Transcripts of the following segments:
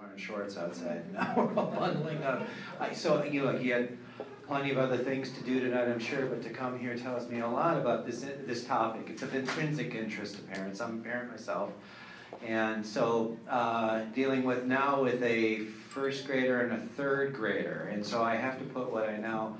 wearing shorts outside. Now we're all bundling up. I, so you look, you had plenty of other things to do tonight, I'm sure, but to come here tells me a lot about this this topic. It's of intrinsic interest to parents. I'm a parent myself, and so uh, dealing with now with a first grader and a third grader, and so I have to put what I now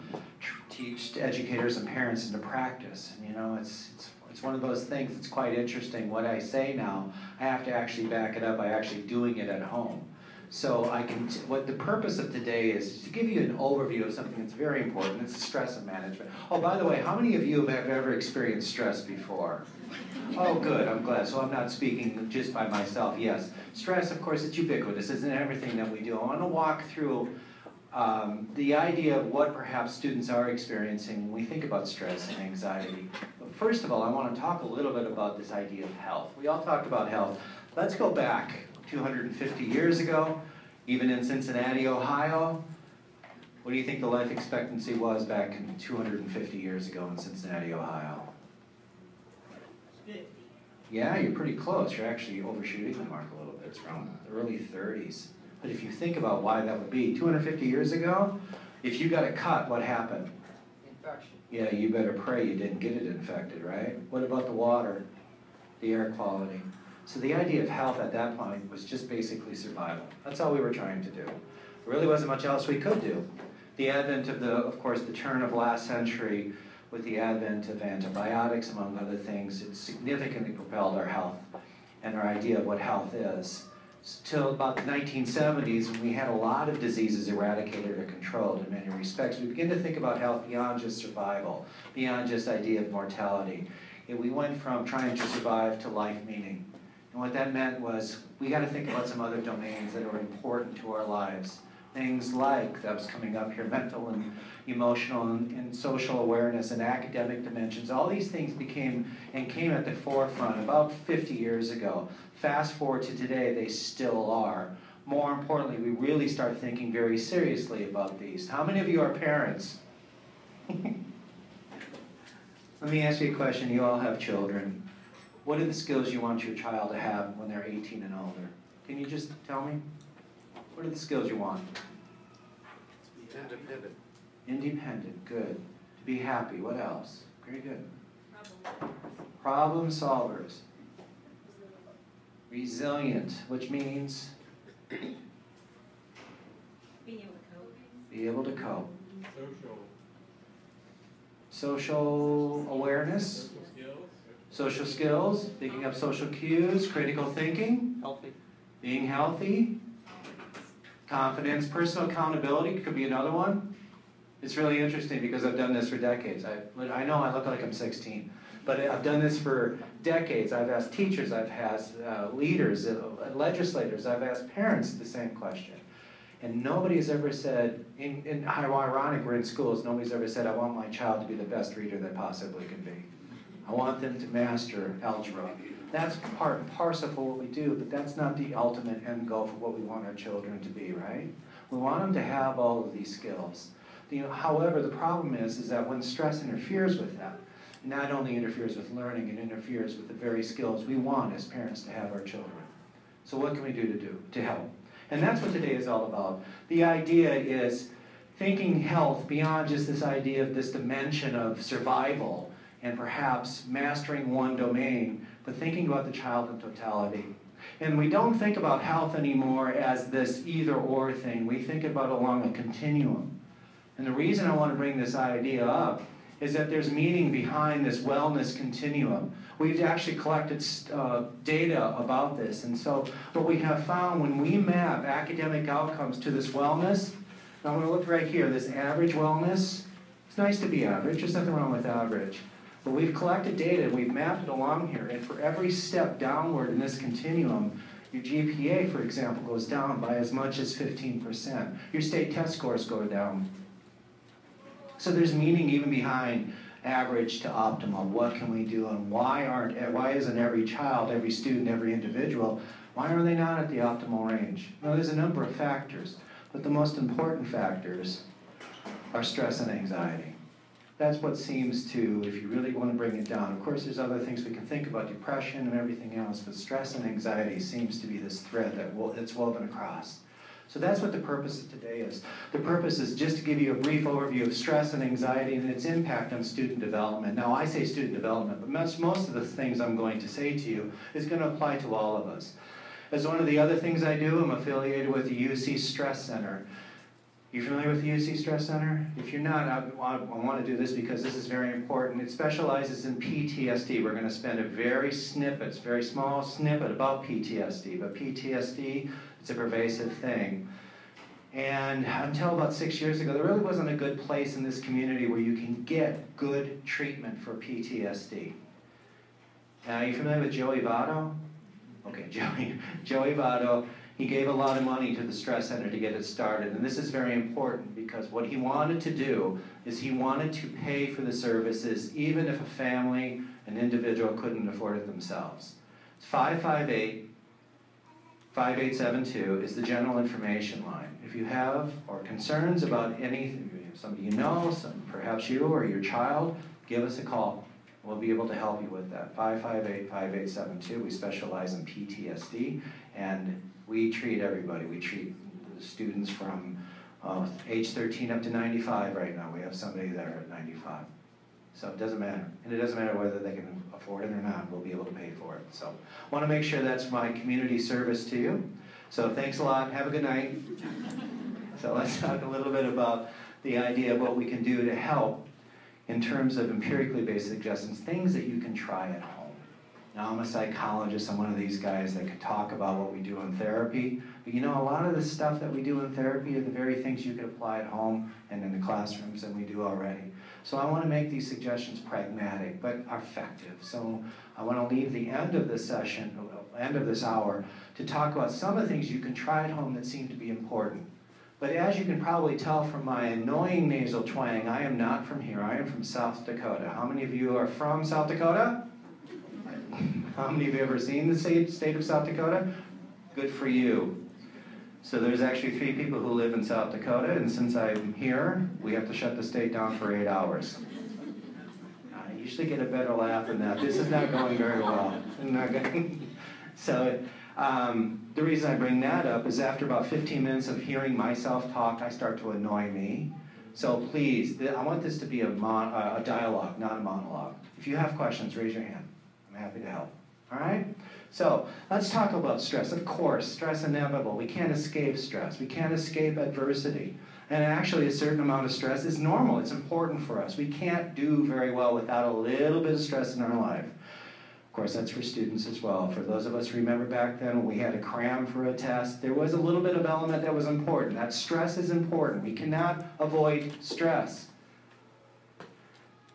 teach educators and parents into practice. And you know, it's it's it's one of those things that's quite interesting. What I say now, I have to actually back it up by actually doing it at home. So I can, what the purpose of today is to give you an overview of something that's very important. It's stress management. Oh, by the way, how many of you have ever experienced stress before? Oh, good, I'm glad. So I'm not speaking just by myself. Yes, stress, of course, it's ubiquitous. It's in everything that we do. I want to walk through um, the idea of what perhaps students are experiencing when we think about stress and anxiety. But first of all, I want to talk a little bit about this idea of health. We all talked about health. Let's go back 250 years ago, even in Cincinnati, Ohio. What do you think the life expectancy was back in 250 years ago in Cincinnati, Ohio? 50. Yeah, you're pretty close. You're actually overshooting the mark a little bit. It's around the early 30s. But if you think about why that would be, 250 years ago, if you got a cut, what happened? Infection. Yeah, you better pray you didn't get it infected, right? What about the water, the air quality? So the idea of health at that point was just basically survival. That's all we were trying to do. There really wasn't much else we could do. The advent of the, of course, the turn of last century with the advent of antibiotics, among other things, it significantly propelled our health and our idea of what health is. Till about the 1970s, when we had a lot of diseases eradicated or controlled in many respects, we begin to think about health beyond just survival, beyond just idea of mortality. And we went from trying to survive to life meaning. And what that meant was we got to think about some other domains that are important to our lives. Things like, that was coming up here, mental and emotional and, and, social awareness and academic dimensions. All these things became and came at the forefront about 50 years ago. Fast forward to today, they still are. More importantly, we really start thinking very seriously about these. How many of you are parents? Let me ask you a question. You all have children. What are the skills you want your child to have when they're 18 and older? Can you just tell me? What are the skills you want? Independent. Independent, good. To be happy, what else? Very good. Problem solvers. Resilient, which means? Being able to cope. Be able to cope. Social. Social awareness. Social skills. Social skills, picking up social cues, critical thinking. Healthy. Being healthy. Confidence, personal accountability could be another one. It's really interesting because I've done this for decades. I, I know I look like I'm 16, but I've done this for decades. I've asked teachers, I've asked uh, leaders, uh, legislators, I've asked parents the same question. And nobody has ever said, in, in, how ironic we're in schools, nobody's ever said, I want my child to be the best reader they possibly can be. I want them to master algebra. That's part and parcel for what we do, but that's not the ultimate end goal for what we want our children to be, right? We want them to have all of these skills. You know, however, the problem is, is that when stress interferes with that, not only interferes with learning, it interferes with the very skills we want as parents to have our children. So what can we do to do to help? And that's what today is all about. The idea is thinking health beyond just this idea of this dimension of survival and perhaps mastering one domain, but thinking about the child in totality. And we don't think about health anymore as this either or thing. We think about along a continuum. And the reason I want to bring this idea up is that there's meaning behind this wellness continuum. We've actually collected uh, data about this. And so what we have found when we map academic outcomes to this wellness, I'm going to look right here, this average wellness, it's nice to be average, there's nothing wrong with average. But we've collected data and we've mapped it along here. And for every step downward in this continuum, your GPA, for example, goes down by as much as 15%. Your state test scores go down. So there's meaning even behind average to optimal. What can we do and why aren't why isn't every child, every student, every individual, why are they not at the optimal range? Well, there's a number of factors, but the most important factors are stress and anxiety that's what seems to, if you really want to bring it down. Of course, there's other things we can think about, depression and everything else, but stress and anxiety seems to be this thread that will, it's woven across. So that's what the purpose of today is. The purpose is just to give you a brief overview of stress and anxiety and its impact on student development. Now, I say student development, but most, most of the things I'm going to say to you is going to apply to all of us. As one of the other things I do, I'm affiliated with the UC Stress Center. You familiar with the UC Stress Center? If you're not, I, I, I want to do this because this is very important. It specializes in PTSD. We're going to spend a very snippet, very small snippet about PTSD. But PTSD, it's a pervasive thing. And until about six years ago, there really wasn't a good place in this community where you can get good treatment for PTSD. Now, uh, are you familiar with Joey Votto? Okay, Joey, Joey Votto he gave a lot of money to the stress center to get it started. And this is very important because what he wanted to do is he wanted to pay for the services even if a family, an individual couldn't afford it themselves. It's 558 5872 is the general information line. If you have or concerns about anything, somebody you know, some, perhaps you or your child, give us a call. We'll be able to help you with that. 558 5872. We specialize in PTSD and we treat everybody. We treat students from uh, age 13 up to 95 right now. We have somebody there at 95. So it doesn't matter. And it doesn't matter whether they can afford it or not. We'll be able to pay for it. So I want to make sure that's my community service to you. So thanks a lot. Have a good night. So let's talk a little bit about the idea of what we can do to help in terms of empirically based suggestions, things that you can try at home. Now, I'm a psychologist. I'm one of these guys that can talk about what we do in therapy. But you know, a lot of the stuff that we do in therapy are the very things you could apply at home and in the classrooms that we do already. So I want to make these suggestions pragmatic but effective. So I want to leave the end of this session, end of this hour, to talk about some of the things you can try at home that seem to be important. But as you can probably tell from my annoying nasal twang, I am not from here. I am from South Dakota. How many of you are from South Dakota? How many of you ever seen the state, state of South Dakota? Good for you. So there's actually three people who live in South Dakota, and since I'm here, we have to shut the state down for eight hours. I usually get a better laugh than that. This is not going very well. Not going. so um, the reason I bring that up is after about 15 minutes of hearing myself talk, I start to annoy me. So please, I want this to be a, mon- a dialogue, not a monologue. If you have questions, raise your hand happy to help. All right? So let's talk about stress. Of course, stress inevitable. We can't escape stress. We can't escape adversity. And actually, a certain amount of stress is normal. It's important for us. We can't do very well without a little bit of stress in our life. Of course, that's for students as well. For those of us who remember back then when we had to cram for a test, there was a little bit of element that was important. That stress is important. We cannot avoid stress.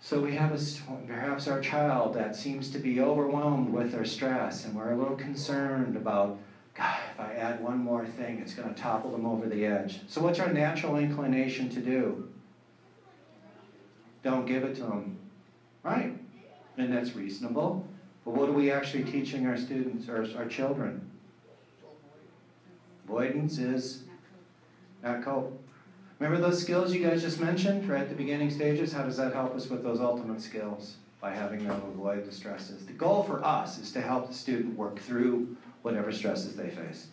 So we have a, perhaps our child that seems to be overwhelmed with their stress, and we're a little concerned about, God, if I add one more thing, it's going to topple them over the edge. So what's our natural inclination to do? Don't give it to them, right? And that's reasonable. But what are we actually teaching our students or our children? Avoidance is not cope. Remember those skills you guys just mentioned right at the beginning stages? How does that help us with those ultimate skills? By having them avoid the stresses. The goal for us is to help the student work through whatever stresses they face.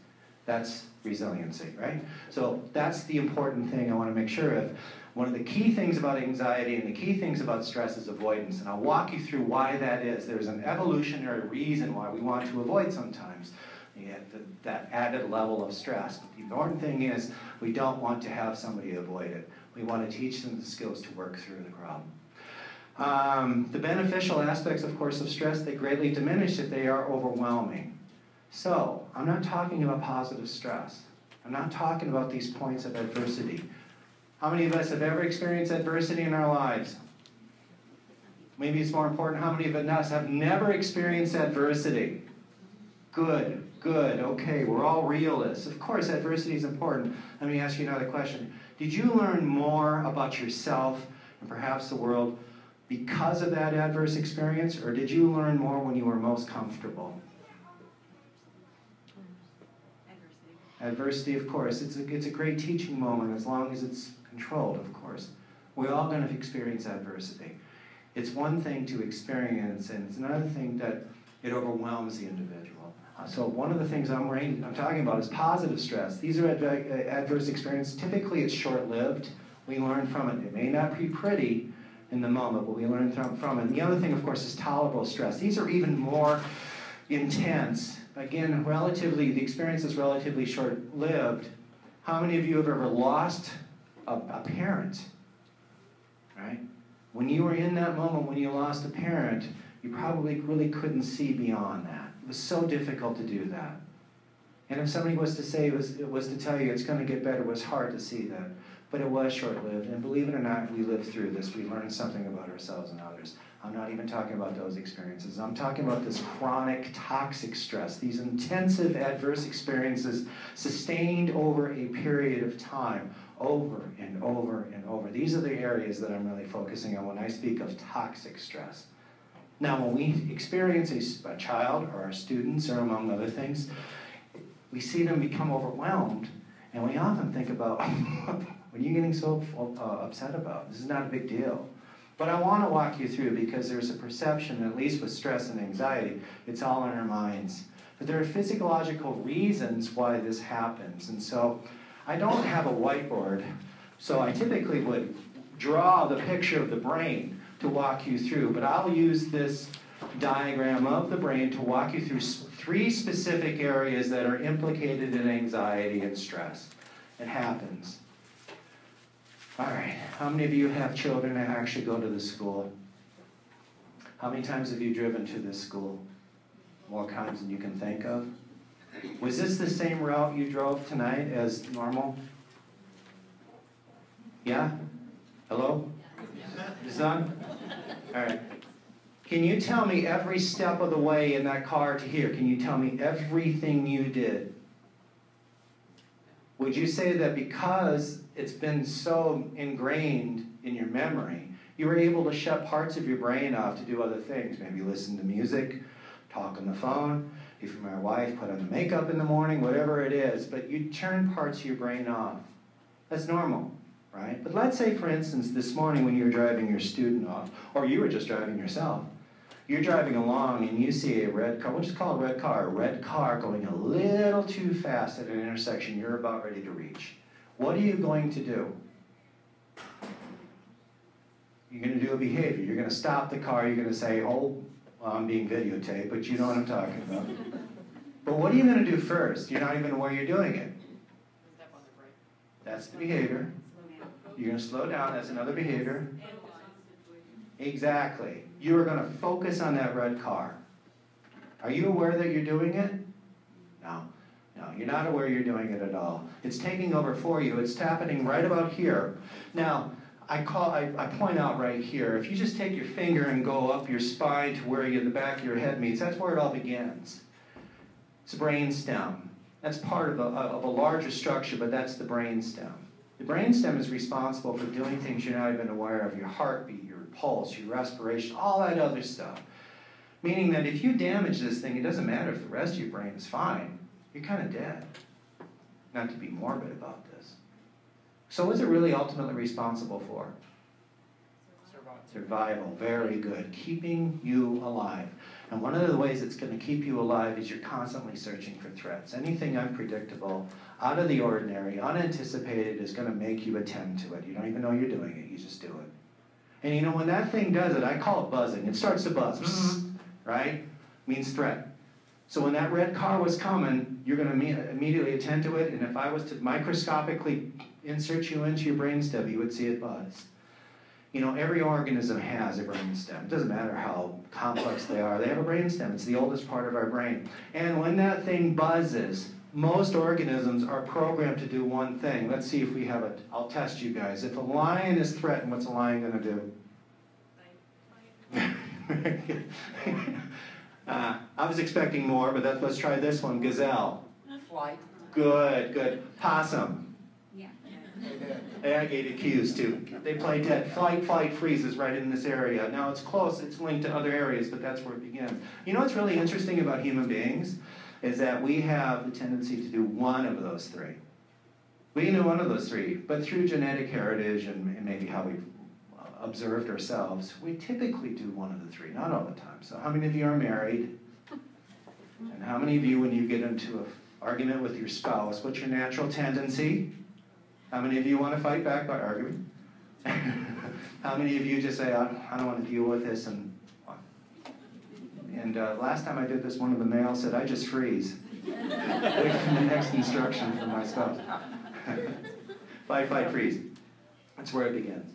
That's resiliency, right? So that's the important thing I want to make sure of. One of the key things about anxiety and the key things about stress is avoidance. And I'll walk you through why that is. There's an evolutionary reason why we want to avoid sometimes. You the, that added level of stress. But the important thing is we don't want to have somebody avoid it. We want to teach them the skills to work through the problem. Um, the beneficial aspects, of course, of stress, they greatly diminish if they are overwhelming. So, I'm not talking about positive stress. I'm not talking about these points of adversity. How many of us have ever experienced adversity in our lives? Maybe it's more important, how many of us have never experienced adversity? Good. Good, okay, we're all realists. Of course, adversity is important. Let me ask you another question. Did you learn more about yourself and perhaps the world because of that adverse experience, or did you learn more when you were most comfortable? Adversity, of course. It's a, it's a great teaching moment as long as it's controlled, of course. We're all going to experience adversity. It's one thing to experience, and it's another thing that it overwhelms the individual. So one of the things I'm, I'm talking about is positive stress. These are adve- uh, adverse experiences. Typically, it's short-lived. We learn from it. It may not be pretty in the moment, but we learn from, from it. And the other thing, of course, is tolerable stress. These are even more intense. Again, relatively, the experience is relatively short-lived. How many of you have ever lost a, a parent? Right? When you were in that moment when you lost a parent, you probably really couldn't see beyond that. It was so difficult to do that. And if somebody was to say it was, it was to tell you it's going to get better, it was hard to see that. But it was short lived. And believe it or not, we lived through this. We learned something about ourselves and others. I'm not even talking about those experiences. I'm talking about this chronic toxic stress, these intensive adverse experiences sustained over a period of time, over and over and over. These are the areas that I'm really focusing on when I speak of toxic stress. Now, when we experience a, a child or our students, or among other things, we see them become overwhelmed, and we often think about, what are you getting so uh, upset about? This is not a big deal. But I want to walk you through because there's a perception, at least with stress and anxiety, it's all in our minds. But there are physiological reasons why this happens. And so I don't have a whiteboard, so I typically would draw the picture of the brain to walk you through. But I'll use this diagram of the brain to walk you through three specific areas that are implicated in anxiety and stress. It happens. All right, how many of you have children that actually go to the school? How many times have you driven to this school? More times than you can think of? Was this the same route you drove tonight as normal? Yeah? Hello? Is on? All right. Can you tell me every step of the way in that car to here? Can you tell me everything you did? Would you say that because it's been so ingrained in your memory, you were able to shut parts of your brain off to do other things? Maybe listen to music, talk on the phone, if you're my wife, put on the makeup in the morning, whatever it is, but you turn parts of your brain off. That's normal, right? But let's say, for instance, this morning when you were driving your student off, or you were just driving yourself, you're driving along and you see a red car, we'll just call it a red car, a red car going a little too fast at an intersection you're about ready to reach. What are you going to do? You're going to do a behavior. You're going to stop the car. You're going to say, oh, well, I'm being videotaped, but you know what I'm talking about. but what are you going to do first? You're not even aware you're doing it. That's the behavior. You're going to slow down. That's another behavior. Exactly. You are going to focus on that red car. Are you aware that you're doing it? No. No, you're not aware you're doing it at all. It's taking over for you. It's happening right about here. Now, I call I, I point out right here, if you just take your finger and go up your spine to where you, the back of your head meets, that's where it all begins. It's a brain stem. That's part of a, of a larger structure, but that's the brain stem. The brain stem is responsible for doing things you're not even aware of, your heartbeat, your pulse, your respiration, all that other stuff. Meaning that if you damage this thing, it doesn't matter if the rest of your brain is fine, you're kind of dead. Not to be morbid about this. So what's it really ultimately responsible for? Survival. Survival, very good. Keeping you alive. And one of the ways it's going to keep you alive is you're constantly searching for threats. Anything unpredictable, out of the ordinary, unanticipated is going to make you attend to it. You don't even know you're doing it, you just do it. And you know, when that thing does it, I call it buzzing. It starts to buzz, right? Means threat. So when that red car was coming, you're going to imme- immediately attend to it. And if I was to microscopically insert you into your brainstem, you would see it buzz. You know, every organism has a brainstem. It doesn't matter how complex they are, they have a brainstem. It's the oldest part of our brain. And when that thing buzzes, most organisms are programmed to do one thing. Let's see if we have it. I'll test you guys. If a lion is threatened, what's a lion going to do? uh, I was expecting more, but that's, let's try this one. Gazelle. Flight. Good, good. Possum. Yeah. Agate cues too. They play dead. Flight, flight, freezes right in this area. Now it's close, it's linked to other areas, but that's where it begins. You know what's really interesting about human beings? Is that we have the tendency to do one of those three. We can do one of those three, but through genetic heritage and, and maybe how we've observed ourselves, we typically do one of the three, not all the time. So, how many of you are married? And how many of you, when you get into an argument with your spouse, what's your natural tendency? How many of you want to fight back by arguing? how many of you just say, I, I don't want to deal with this? And, and uh, last time I did this, one of the males said, I just freeze. Wait for the next instruction from my spouse. fight, fight, freeze. That's where it begins.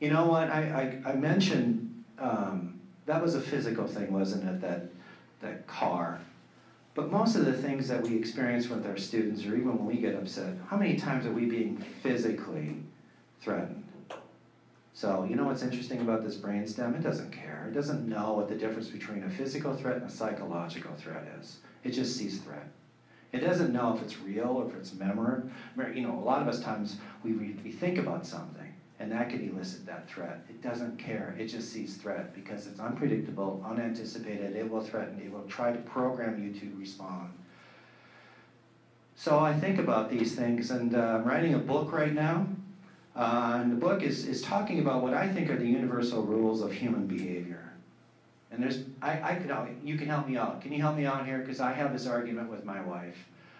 You know what? I, I, I mentioned um, that was a physical thing, wasn't it? That, that car. But most of the things that we experience with our students, or even when we get upset, how many times are we being physically threatened? So, you know what's interesting about this brainstem? It doesn't care. It doesn't know what the difference between a physical threat and a psychological threat is. It just sees threat. It doesn't know if it's real or if it's memory. You know, a lot of us times we, we think about something and that could elicit that threat. It doesn't care, it just sees threat because it's unpredictable, unanticipated, it will threaten, it will try to program you to respond. So I think about these things, and uh, I'm writing a book right now. Uh, and the book is, is talking about what I think are the universal rules of human behavior. And there's, I, I could, you can help me out. Can you help me out here? Because I have this argument with my wife.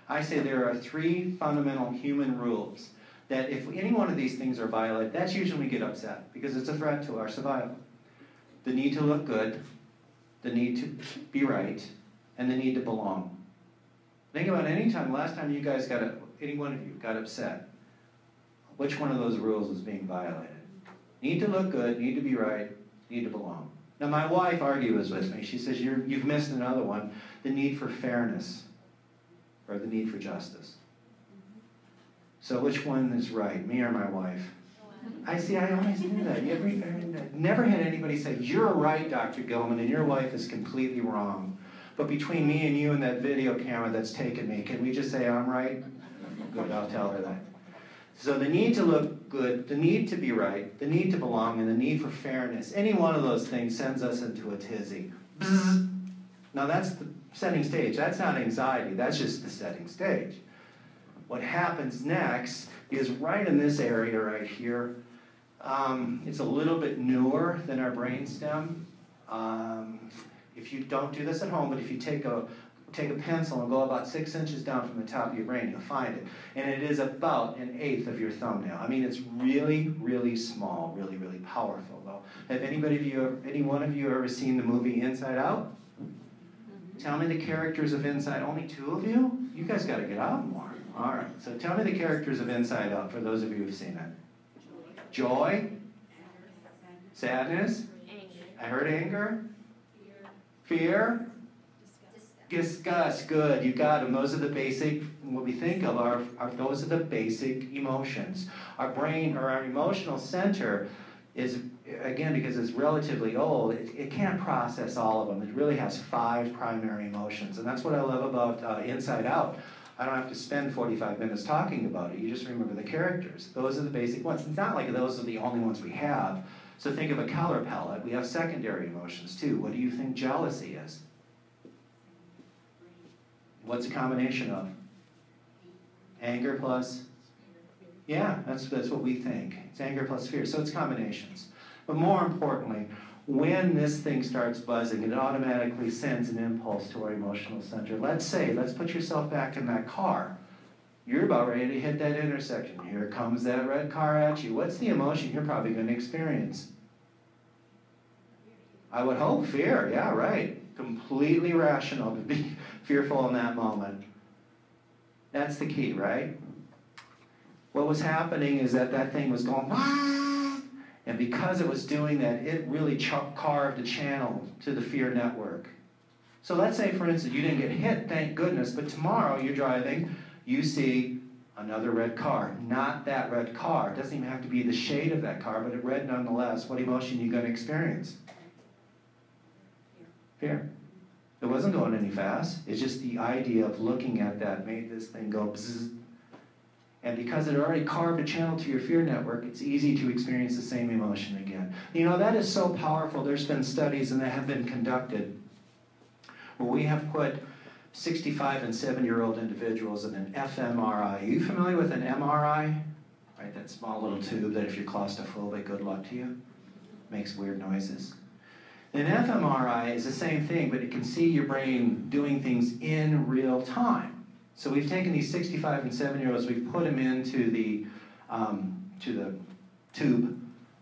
I say there are three fundamental human rules that if any one of these things are violated, that's usually we get upset because it's a threat to our survival. The need to look good, the need to be right, and the need to belong. Think about any time, last time you guys got, any one of you got upset, which one of those rules was being violated? Need to look good, need to be right, need to belong. Now, my wife argues with me. She says, you have missed another one the need for fairness or the need for justice. So which one is right, me or my wife? I see, I always knew that. Ever, never had anybody say, You're right, Dr. Gilman, and your wife is completely wrong. But between me and you and that video camera that's taken me, can we just say I'm right? Good, I'll tell her that. So the need to look good, the need to be right, the need to belong, and the need for fairness, any one of those things sends us into a tizzy. Now that's the setting stage. That's not anxiety, that's just the setting stage. What happens next is right in this area right here. Um, it's a little bit newer than our brainstem. Um, if you don't do this at home, but if you take a take a pencil and go about six inches down from the top of your brain, you'll find it. And it is about an eighth of your thumbnail. I mean, it's really, really small, really, really powerful. Though, have anybody of you, any one of you, ever seen the movie Inside Out? Mm-hmm. Tell me the characters of Inside. Only two of you? You guys got to get out more. All right, so tell me the characters of Inside Out for those of you who've seen it. Joy? Sadness? I heard anger? Fear? Disgust. Good, you got them. Those are the basic, what we think of are, are those are the basic emotions. Our brain or our emotional center is, again, because it's relatively old, it, it can't process all of them. It really has five primary emotions. And that's what I love about uh, Inside Out. I don't have to spend 45 minutes talking about it. You just remember the characters. Those are the basic ones. It's not like those are the only ones we have. So think of a color palette. We have secondary emotions too. What do you think jealousy is? What's a combination of? Anger plus? Yeah, that's, that's what we think. It's anger plus fear. So it's combinations. But more importantly, when this thing starts buzzing, it automatically sends an impulse to our emotional center. Let's say, let's put yourself back in that car. You're about ready to hit that intersection. Here comes that red car at you. What's the emotion you're probably going to experience? I would hope fear. Yeah, right. Completely rational to be fearful in that moment. That's the key, right? What was happening is that that thing was going, and because it was doing that, it really carved a channel to the fear network. So let's say, for instance, you didn't get hit, thank goodness, but tomorrow you're driving, you see another red car. Not that red car. It doesn't even have to be the shade of that car, but it red nonetheless. What emotion are you going to experience? Fear. It wasn't going any fast. It's just the idea of looking at that made this thing go bzzz, and because it already carved a channel to your fear network, it's easy to experience the same emotion again. You know, that is so powerful. There's been studies and that have been conducted where we have put 65 and 7 year old individuals in an fMRI. Are you familiar with an MRI? Right, that small little tube that if you're claustrophobic, good luck to you. Makes weird noises. An fMRI is the same thing, but it can see your brain doing things in real time. So we've taken these 65 and 7 year olds, we've put them into the, um, to the tube.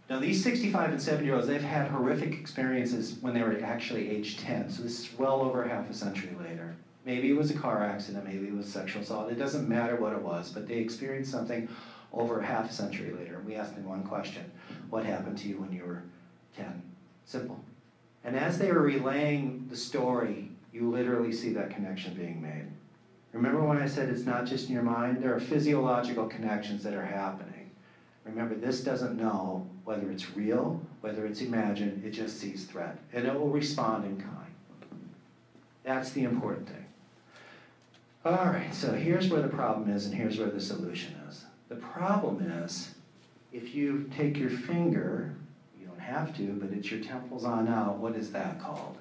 Now these 65 and 7 year olds, they've had horrific experiences when they were actually age 10. So this is well over half a century later. Maybe it was a car accident, maybe it was sexual assault. It doesn't matter what it was, but they experienced something over half a century later. We asked them one question What happened to you when you were 10? Simple. And as they were relaying the story, you literally see that connection being made. Remember when I said it's not just in your mind? There are physiological connections that are happening. Remember, this doesn't know whether it's real, whether it's imagined, it just sees threat. And it will respond in kind. That's the important thing. All right, so here's where the problem is, and here's where the solution is. The problem is if you take your finger, have to, but it's your temples on out, what is that called?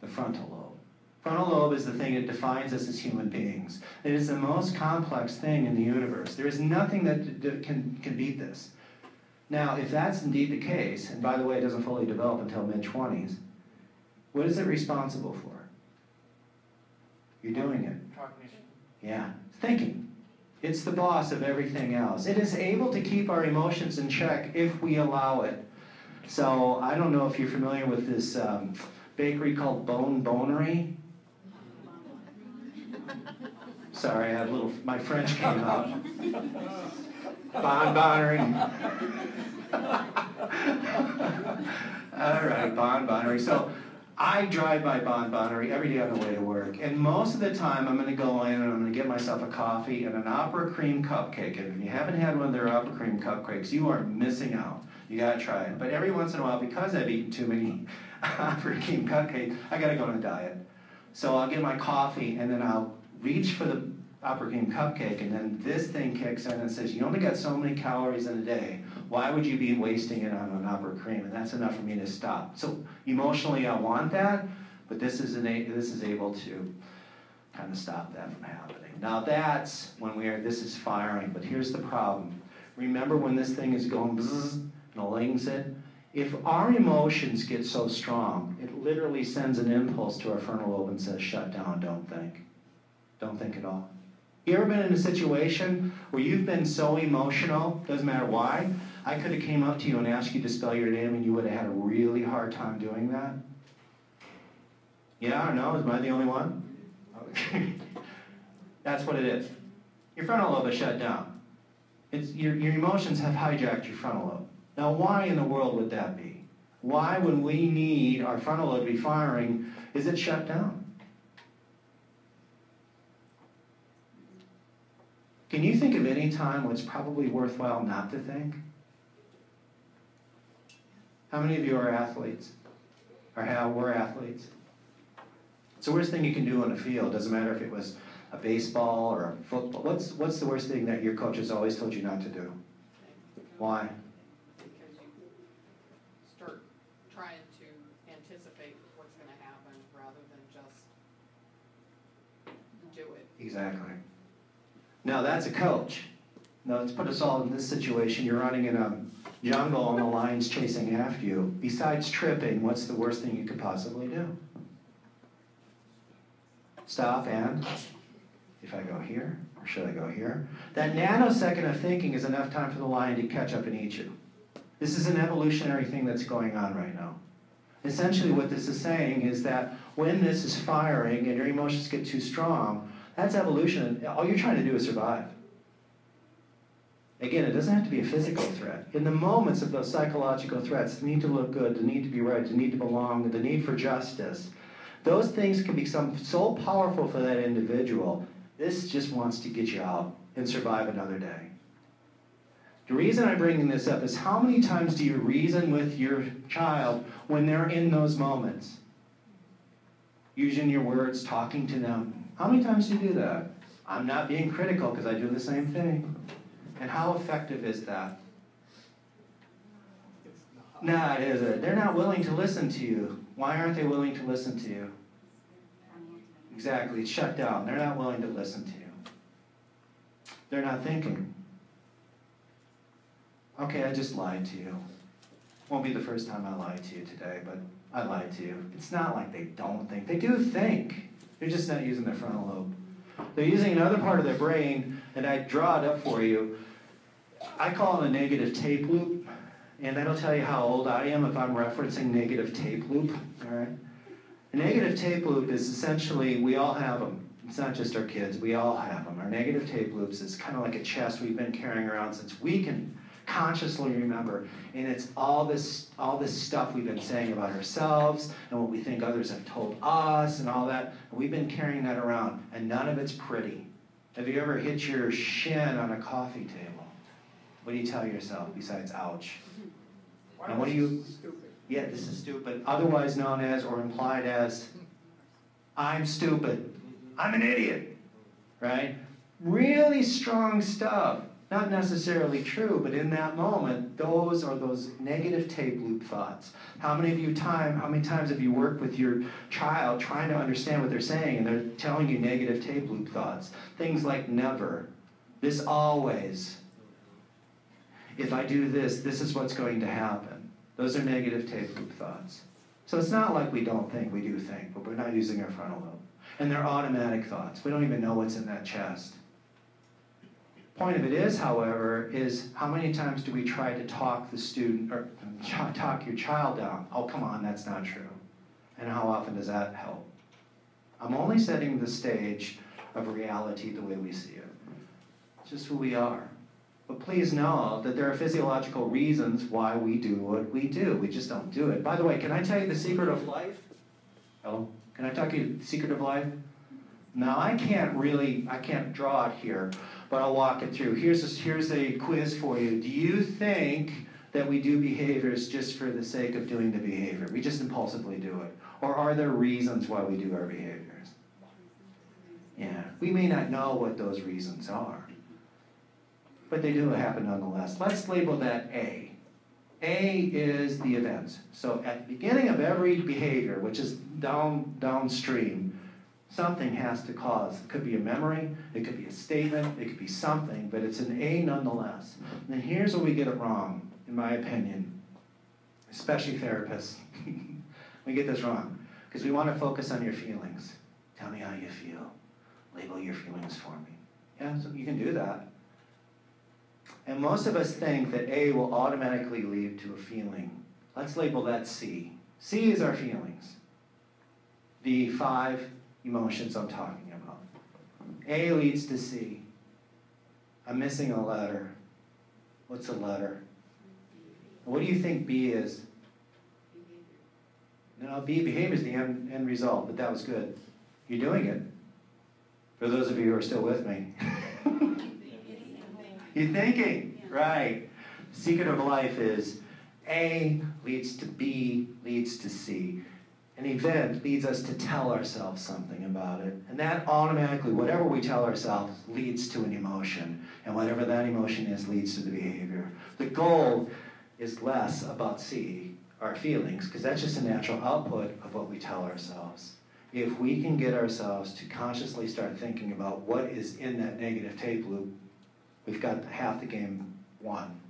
The frontal lobe. Frontal lobe is the thing that defines us as human beings. It is the most complex thing in the universe. There is nothing that can, can beat this. Now, if that's indeed the case, and by the way, it doesn't fully develop until mid 20s, what is it responsible for? You're doing it. Cognition. Yeah, thinking. It's the boss of everything else. It is able to keep our emotions in check if we allow it. So I don't know if you're familiar with this um, bakery called Bone Bonery. Sorry, I had a little. My French came out. BonBonerie. All right, BonBonerie. So I drive by BonBonerie every day on the way to work, and most of the time I'm going to go in and I'm going to get myself a coffee and an opera cream cupcake. And if you haven't had one of their opera cream cupcakes, you are missing out. You got to try it. But every once in a while, because I've eaten too many opera cream cupcakes, I got to go on a diet. So I'll get my coffee and then I'll reach for the opera cream cupcake, and then this thing kicks in and says, "You only got so many calories in a day." Why would you be wasting it on an opera cream? And that's enough for me to stop. So emotionally, I want that, but this is, an, this is able to kind of stop that from happening. Now that's when we are, this is firing, but here's the problem. Remember when this thing is going bzzz and elings it? If our emotions get so strong, it literally sends an impulse to our frontal lobe and says, shut down, don't think. Don't think at all. You ever been in a situation where you've been so emotional, doesn't matter why, I could have came up to you and asked you to spell your name and you would have had a really hard time doing that? Yeah or no? Am I the only one? That's what it is. Your frontal lobe is shut down. It's, your, your emotions have hijacked your frontal lobe. Now, why in the world would that be? Why, when we need our frontal lobe to be firing, is it shut down? Can you think of any time when it's probably worthwhile not to think? How many of you are athletes? Or have were athletes? It's the worst thing you can do on a field. Doesn't matter if it was a baseball or a football. What's what's the worst thing that your coach has always told you not to do? Why? Because you start trying to anticipate what's gonna happen rather than just do it. Exactly. Now that's a coach. Now let's put us all in this situation. You're running in a jungle and the lion's chasing after you. Besides tripping, what's the worst thing you could possibly do? Stop and if I go here, or should I go here? That nanosecond of thinking is enough time for the lion to catch up and eat you. This is an evolutionary thing that's going on right now. Essentially, what this is saying is that when this is firing and your emotions get too strong, that's evolution. All you're trying to do is survive. Again, it doesn't have to be a physical threat. In the moments of those psychological threats, the need to look good, the need to be right, the need to belong, the need for justice, those things can become so powerful for that individual. This just wants to get you out and survive another day. The reason I'm bringing this up is how many times do you reason with your child when they're in those moments? Using your words, talking to them. How many times do you do that? I'm not being critical because I do the same thing. And how effective is that? Nah, it isn't. They're not willing to listen to you. Why aren't they willing to listen to you? Exactly, shut down. They're not willing to listen to you. They're not thinking. Okay, I just lied to you. Won't be the first time I lied to you today, but I lied to you. It's not like they don't think. They do think. They're just not using their frontal lobe. They're using another part of their brain, and I draw it up for you. I call it a negative tape loop, and that'll tell you how old I am if I'm referencing negative tape loop. All right. A negative tape loop is essentially we all have them. It's not just our kids. We all have them. Our negative tape loops is kind of like a chest we've been carrying around since we can consciously remember. And it's all this, all this stuff we've been saying about ourselves and what we think others have told us and all that. And we've been carrying that around, and none of it's pretty. Have you ever hit your shin on a coffee table? What do you tell yourself besides ouch? Why And what do you- Stupid. Yeah, this is stupid, otherwise known as or implied as I'm stupid. I'm an idiot. Right? Really strong stuff. Not necessarily true, but in that moment, those are those negative tape loop thoughts. How many of you time, how many times have you worked with your child trying to understand what they're saying and they're telling you negative tape loop thoughts? Things like never, this always. If I do this, this is what's going to happen. Those are negative tape loop thoughts. So it's not like we don't think, we do think, but we're not using our frontal lobe. And they're automatic thoughts. We don't even know what's in that chest. Point of it is, however, is how many times do we try to talk the student or talk your child down? Oh, come on, that's not true. And how often does that help? I'm only setting the stage of reality the way we see it. It's just who we are. But please know that there are physiological reasons why we do what we do. We just don't do it. By the way, can I tell you the secret of life? Hello? Can I talk to you the secret of life? Now I can't really, I can't draw it here, but I'll walk it through. Here's a, here's a quiz for you. Do you think that we do behaviors just for the sake of doing the behavior? We just impulsively do it. Or are there reasons why we do our behaviors? Yeah, we may not know what those reasons are, but they do happen nonetheless. Let's label that A. A is the event. So at the beginning of every behavior, which is down downstream, something has to cause. It could be a memory, it could be a statement, it could be something, but it's an A nonetheless. And here's where we get it wrong, in my opinion, especially therapists. we get this wrong because we want to focus on your feelings. Tell me how you feel. Label your feelings for me. Yeah, so you can do that. And most of us think that A will automatically lead to a feeling. Let's label that C. C is our feelings. The five emotions I'm talking about. A leads to C. I'm missing a letter. What's a letter? What do you think B is? No, B behavior is the end, end result, but that was good. You're doing it. For those of you who are still with me. You're thinking, right. Secret of life is A leads to B leads to C. An event leads us to tell ourselves something about it. And that automatically, whatever we tell ourselves, leads to an emotion. And whatever that emotion is, leads to the behavior. The goal is less about C, our feelings, because that's just a natural output of what we tell ourselves. If we can get ourselves to consciously start thinking about what is in that negative tape loop, we've got half the game won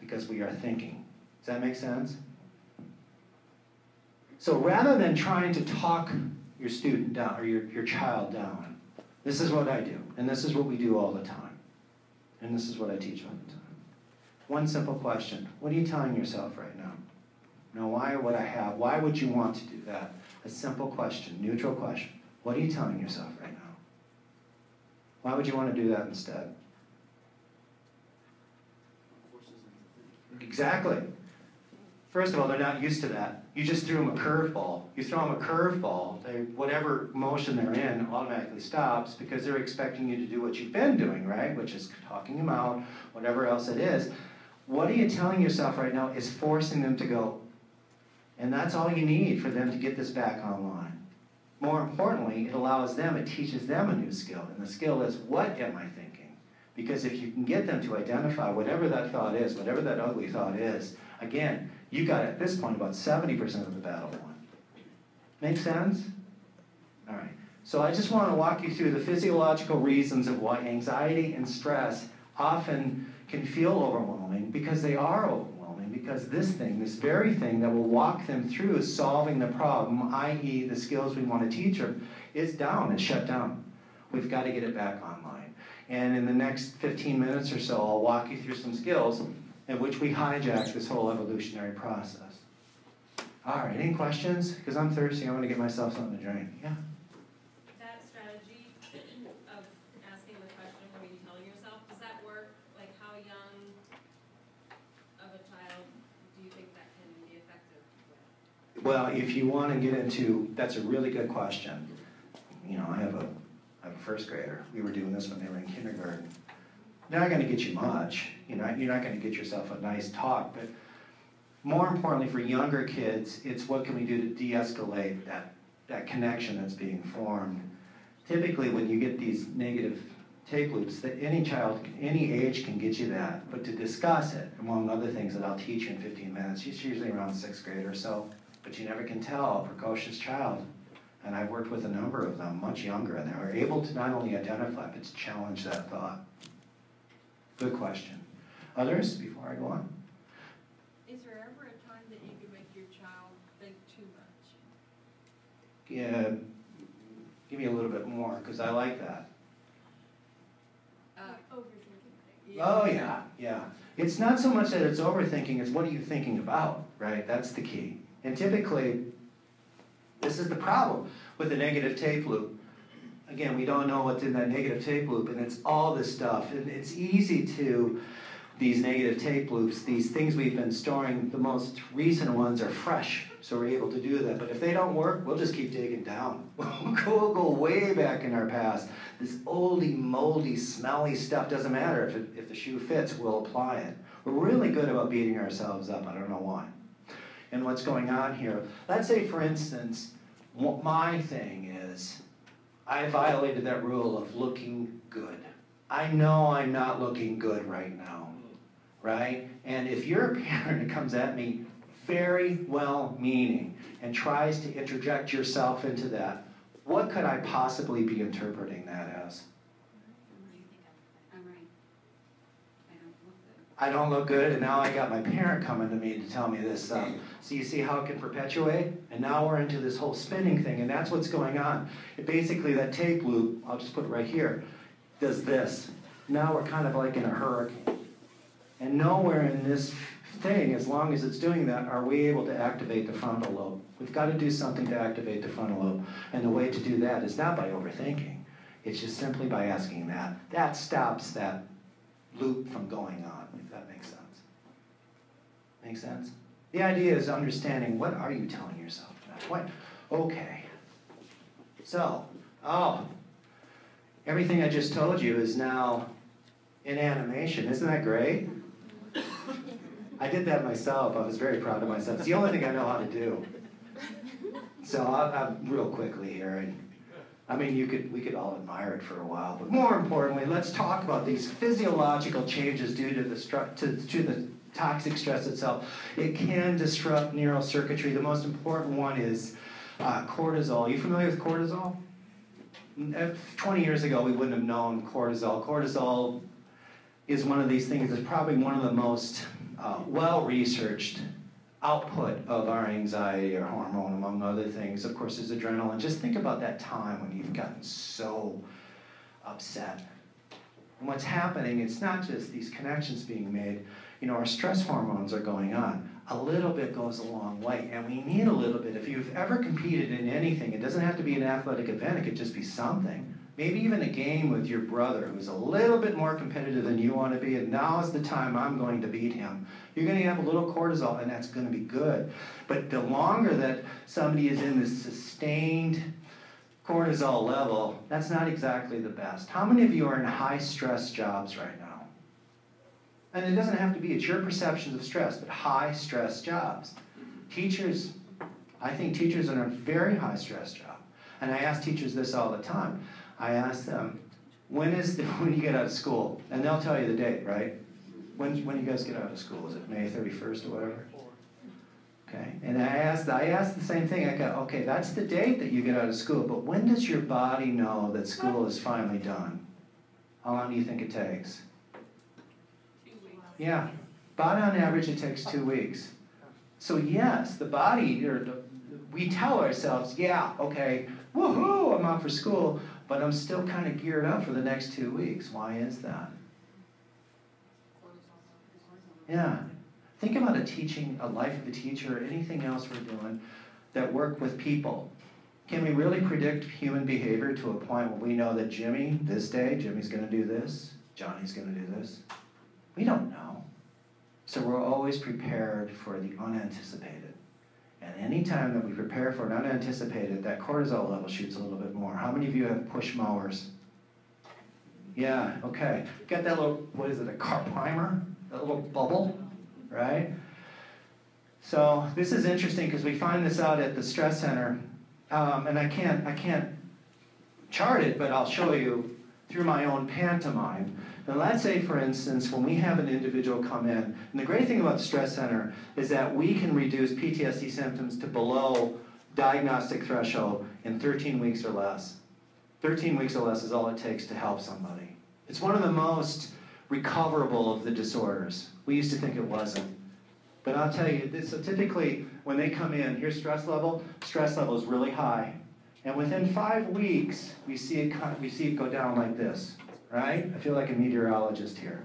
because we are thinking. Does that make sense? So rather than trying to talk your student down or your, your child down, this is what I do, and this is what we do all the time, and this is what I teach all the time. One simple question What are you telling yourself right now? Now, why would I have? Why would you want to do that? A simple question, neutral question. What are you telling yourself right now? Why would you want to do that instead? Exactly. First of all, they're not used to that. You just threw them a curveball. You throw them a curveball, they, whatever motion they're in automatically stops because they're expecting you to do what you've been doing, right? Which is talking them out, whatever else it is. What are you telling yourself right now is forcing them to go. And that's all you need for them to get this back online. More importantly, it allows them, it teaches them a new skill. And the skill is, what am I thinking? Because if you can get them to identify whatever that thought is, whatever that ugly thought is, again, you got at this point about 70% of the battle won. Make sense? All right. So I just want to walk you through the physiological reasons of why anxiety and stress often can feel overwhelming because they are overwhelming. because this thing, this very thing that will walk them through solving the problem, i.e., the skills we want to teach them, is down, it's shut down. We've got to get it back online. And in the next 15 minutes or so, I'll walk you through some skills in which we hijack this whole evolutionary process. All right, any questions? Because I'm thirsty, I'm going to get myself something to drink. Yeah? That strategy of asking the question maybe telling yourself, does that work? Like how young of a child do you think that can be effective with? Well, if you want to get into, that's a really good question. You know, I have a, I have a first grader. We were doing this when they were in kindergarten. They're not going to get you much. You know, you're not going to get yourself a nice talk, but more importantly for younger kids, it's what can we do to de-escalate that, that connection that's being formed. Typically, when you get these negative tape loops, that any child, any age can get you that. But to discuss it, among other things that I'll teach you in 15 minutes, it's usually around sixth grade or so. But you never can tell a precocious child. And I've worked with a number of them, much younger, and they are able to not only identify, but to challenge that thought. Good question. Others, before I go on? Is there ever a time that you can make your child think too much? Yeah, give me a little bit more, because I like that. Uh, Overthinking things. Oh, yeah, yeah. It's not so much that it's overthinking, it's what are you thinking about, right? That's the key. And typically, this is the problem with the negative tape loop. Again, we don't know what's in that negative tape loop, and it's all this stuff. And it's easy to, these negative tape loops, these things we've been storing, the most recent ones are fresh, so we're able to do that. But if they don't work, we'll just keep digging down. we'll go way back in our past. This oldy, moldy, smelly stuff doesn't matter. If, it, if the shoe fits, we'll apply it. We're really good about beating ourselves up. I don't know why. And what's going on here? Let's say, for instance, my thing is, I violated that rule of looking good. I know I'm not looking good right now, right? And if you're a parent comes at me very well meaning and tries to interject yourself into that, what could I possibly be interpreting that as? I'm right. I don't look good. I don't look good, and now I got my parent coming to me to tell me this stuff. So you see how it can perpetuate? And now we're into this whole spinning thing, and that's what's going on. It basically, that tape loop, I'll just put it right here, does this. Now we're kind of like in a hurricane. And nowhere in this thing, as long as it's doing that, are we able to activate the frontal lobe. We've got to do something to activate the frontal lobe. And the way to do that is not by overthinking. It's just simply by asking that. That stops that loop from going on, if that makes sense. Make sense? The idea is understanding what are you telling yourself? What? Okay. So, oh, everything I just told you is now in animation. Isn't that great? I did that myself. I was very proud of myself. It's the only thing I know how to do. So i am real quickly here. And, I mean, you could we could all admire it for a while, but more importantly, let's talk about these physiological changes due to the stru- to, to the toxic stress itself. It can disrupt neural circuitry. The most important one is uh, cortisol. Are you familiar with cortisol? Uh, 20 years ago, we wouldn't have known cortisol. Cortisol is one of these things that's probably one of the most uh, well researched output of our anxiety or hormone, among other things. Of course, is adrenaline. Just think about that time when you've gotten so upset. And what's happening, it's not just these connections being made, you know, our stress hormones are going on. A little bit goes a long way, and we need a little bit. If you've ever competed in anything, it doesn't have to be an athletic event, it could just be something. Maybe even a game with your brother who's a little bit more competitive than you want to be, and now is the time I'm going to beat him. You're going to have a little cortisol, and that's going to be good. But the longer that somebody is in this sustained cortisol level, that's not exactly the best. How many of you are in high stress jobs right now? And it doesn't have to be, it's your perceptions of stress, but high stress jobs. Teachers, I think teachers are in a very high stress job. And I ask teachers this all the time. I ask them, when is the, when you get out of school? And they'll tell you the date, right? When, when you guys get out of school? Is it May 31st or whatever? Okay, and I asked, I asked the same thing. I go, okay, that's the date that you get out of school, but when does your body know that school is finally done? How long do you think it takes? Two weeks. Yeah, About on average, it takes two weeks. So yes, the body, or the, we tell ourselves, yeah, okay, woohoo, I'm off for school, but I'm still kind of geared up for the next two weeks. Why is that? Yeah. Think about a teaching, a life of a teacher, or anything else we're doing that work with people. Can we really predict human behavior to a point where we know that Jimmy, this day, Jimmy's going to do this, Johnny's going to do this? We don't know. So we're always prepared for the unanticipated. And anytime that we prepare for an unanticipated, that cortisol level shoots a little bit more. How many of you have push mowers? Yeah, okay. Got that little, what is it, a car primer? That little bubble, right? So this is interesting because we find this out at the stress center, um, and I can't I can't chart it, but I'll show you through my own pantomime. Now let's say, for instance, when we have an individual come in, and the great thing about the stress center is that we can reduce PTSD symptoms to below diagnostic threshold in 13 weeks or less. 13 weeks or less is all it takes to help somebody. It's one of the most recoverable of the disorders. We used to think it wasn't. But I'll tell you, so typically when they come in, here's stress level, stress level is really high. And within five weeks, we see it, we see it go down like this, right? I feel like a meteorologist here.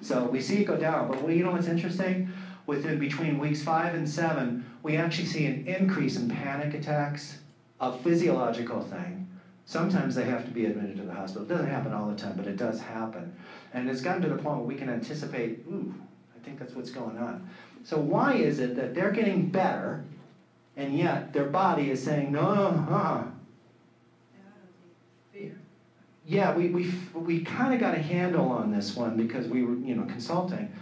So we see it go down, but you know what's interesting? Within between weeks five and seven, we actually see an increase in panic attacks, a physiological thing. Sometimes they have to be admitted to the hospital. It doesn't happen all the time, but it does happen. And it's gotten to the point where we can anticipate, ooh, I think that's what's going on. So why is it that they're getting better, and yet their body is saying, no, uh-uh. Yeah, we, we, we kind of got a handle on this one because we were, you know, consulting.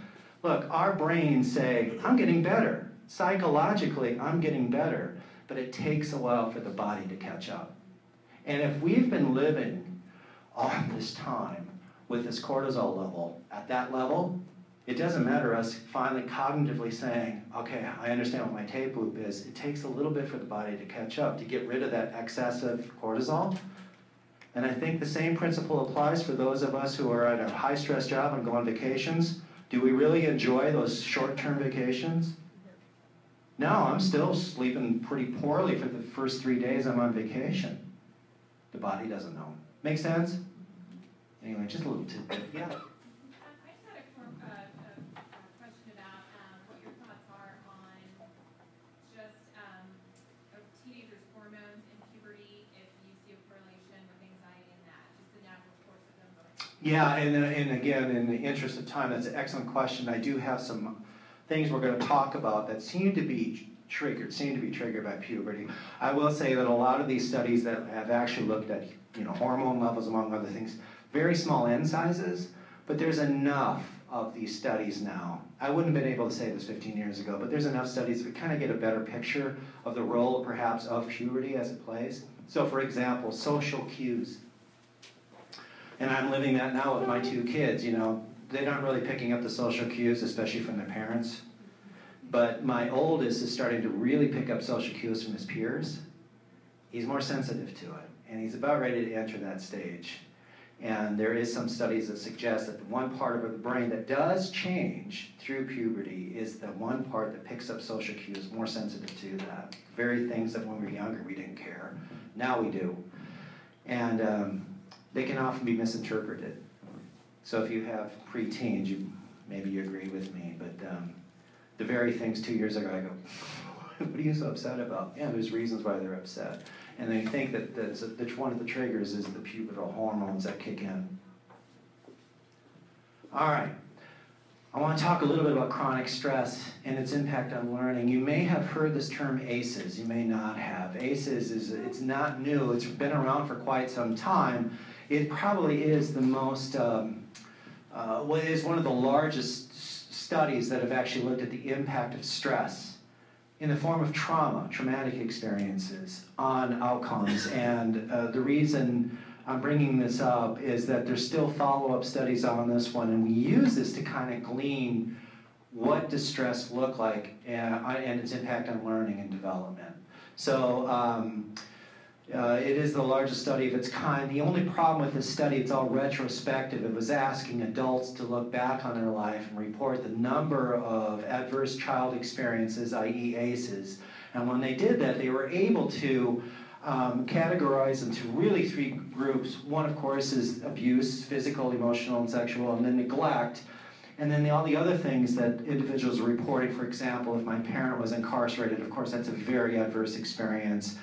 Look, our brains say, I'm getting better. Psychologically, I'm getting better. But it takes a while for the body to catch up. And if we've been living all this time with this cortisol level at that level, it doesn't matter us finally cognitively saying, okay, I understand what my tape loop is. It takes a little bit for the body to catch up, to get rid of that excessive cortisol. And I think the same principle applies for those of us who are at a high stress job and go on vacations. Do we really enjoy those short term vacations? No, I'm still sleeping pretty poorly for the first three days I'm on vacation. The body doesn't know. Make sense? Anyway, just a little tidbit. Yeah. Um, I just had a, cor- uh, a, a question about, um, what your thoughts are on just, um, of teenagers' hormones in puberty, if you see a correlation with anxiety in that, just the natural course of them going. Yeah, and, uh, and again, in the interest of time, that's an excellent question. I do have some things we're going to talk about that seem to be triggered, seem to be triggered by puberty. I will say that a lot of these studies that have actually looked at, you know, hormone levels among other things, very small n sizes, but there's enough of these studies now. I wouldn't have been able to say this 15 years ago, but there's enough studies to kind of get a better picture of the role, perhaps, of puberty as it plays. So, for example, social cues. And I'm living that now with my two kids. You know, they're not really picking up the social cues, especially from their parents. But my oldest is starting to really pick up social cues from his peers. He's more sensitive to it, and he's about ready to enter that stage. And there is some studies that suggest that the one part of the brain that does change through puberty is the one part that picks up social cues, more sensitive to that. Very things that when we were younger we didn't care. Now we do. And um, they can often be misinterpreted. So if you have preteens, you maybe you agree with me, but um, the very things two years ago, I go, what are you so upset about? Yeah, there's reasons why they're upset. And they think that that's, that one of the triggers is the pubertal hormones that kick in. All right. I want to talk a little bit about chronic stress and its impact on learning. You may have heard this term ACEs. You may not have. ACEs is it's not new. It's been around for quite some time. It probably is the most um, uh, well, is one of the largest studies that have actually looked at the impact of stress in the form of trauma, traumatic experiences on outcomes. And uh, the reason I'm bringing this up is that there's still follow-up studies on this one, and we use this to kind of glean what does stress look like and, and its impact on learning and development. So um, Uh, it is the largest study of its kind. The only problem with this study, it's all retrospective. It was asking adults to look back on their life and report the number of adverse child experiences, i.e., ACEs. And when they did that, they were able to um, categorize into really three groups. One, of course, is abuse, physical, emotional, and sexual, and then neglect. And then the, all the other things that individuals are reporting, for example, if my parent was incarcerated, of course, that's a very adverse experience.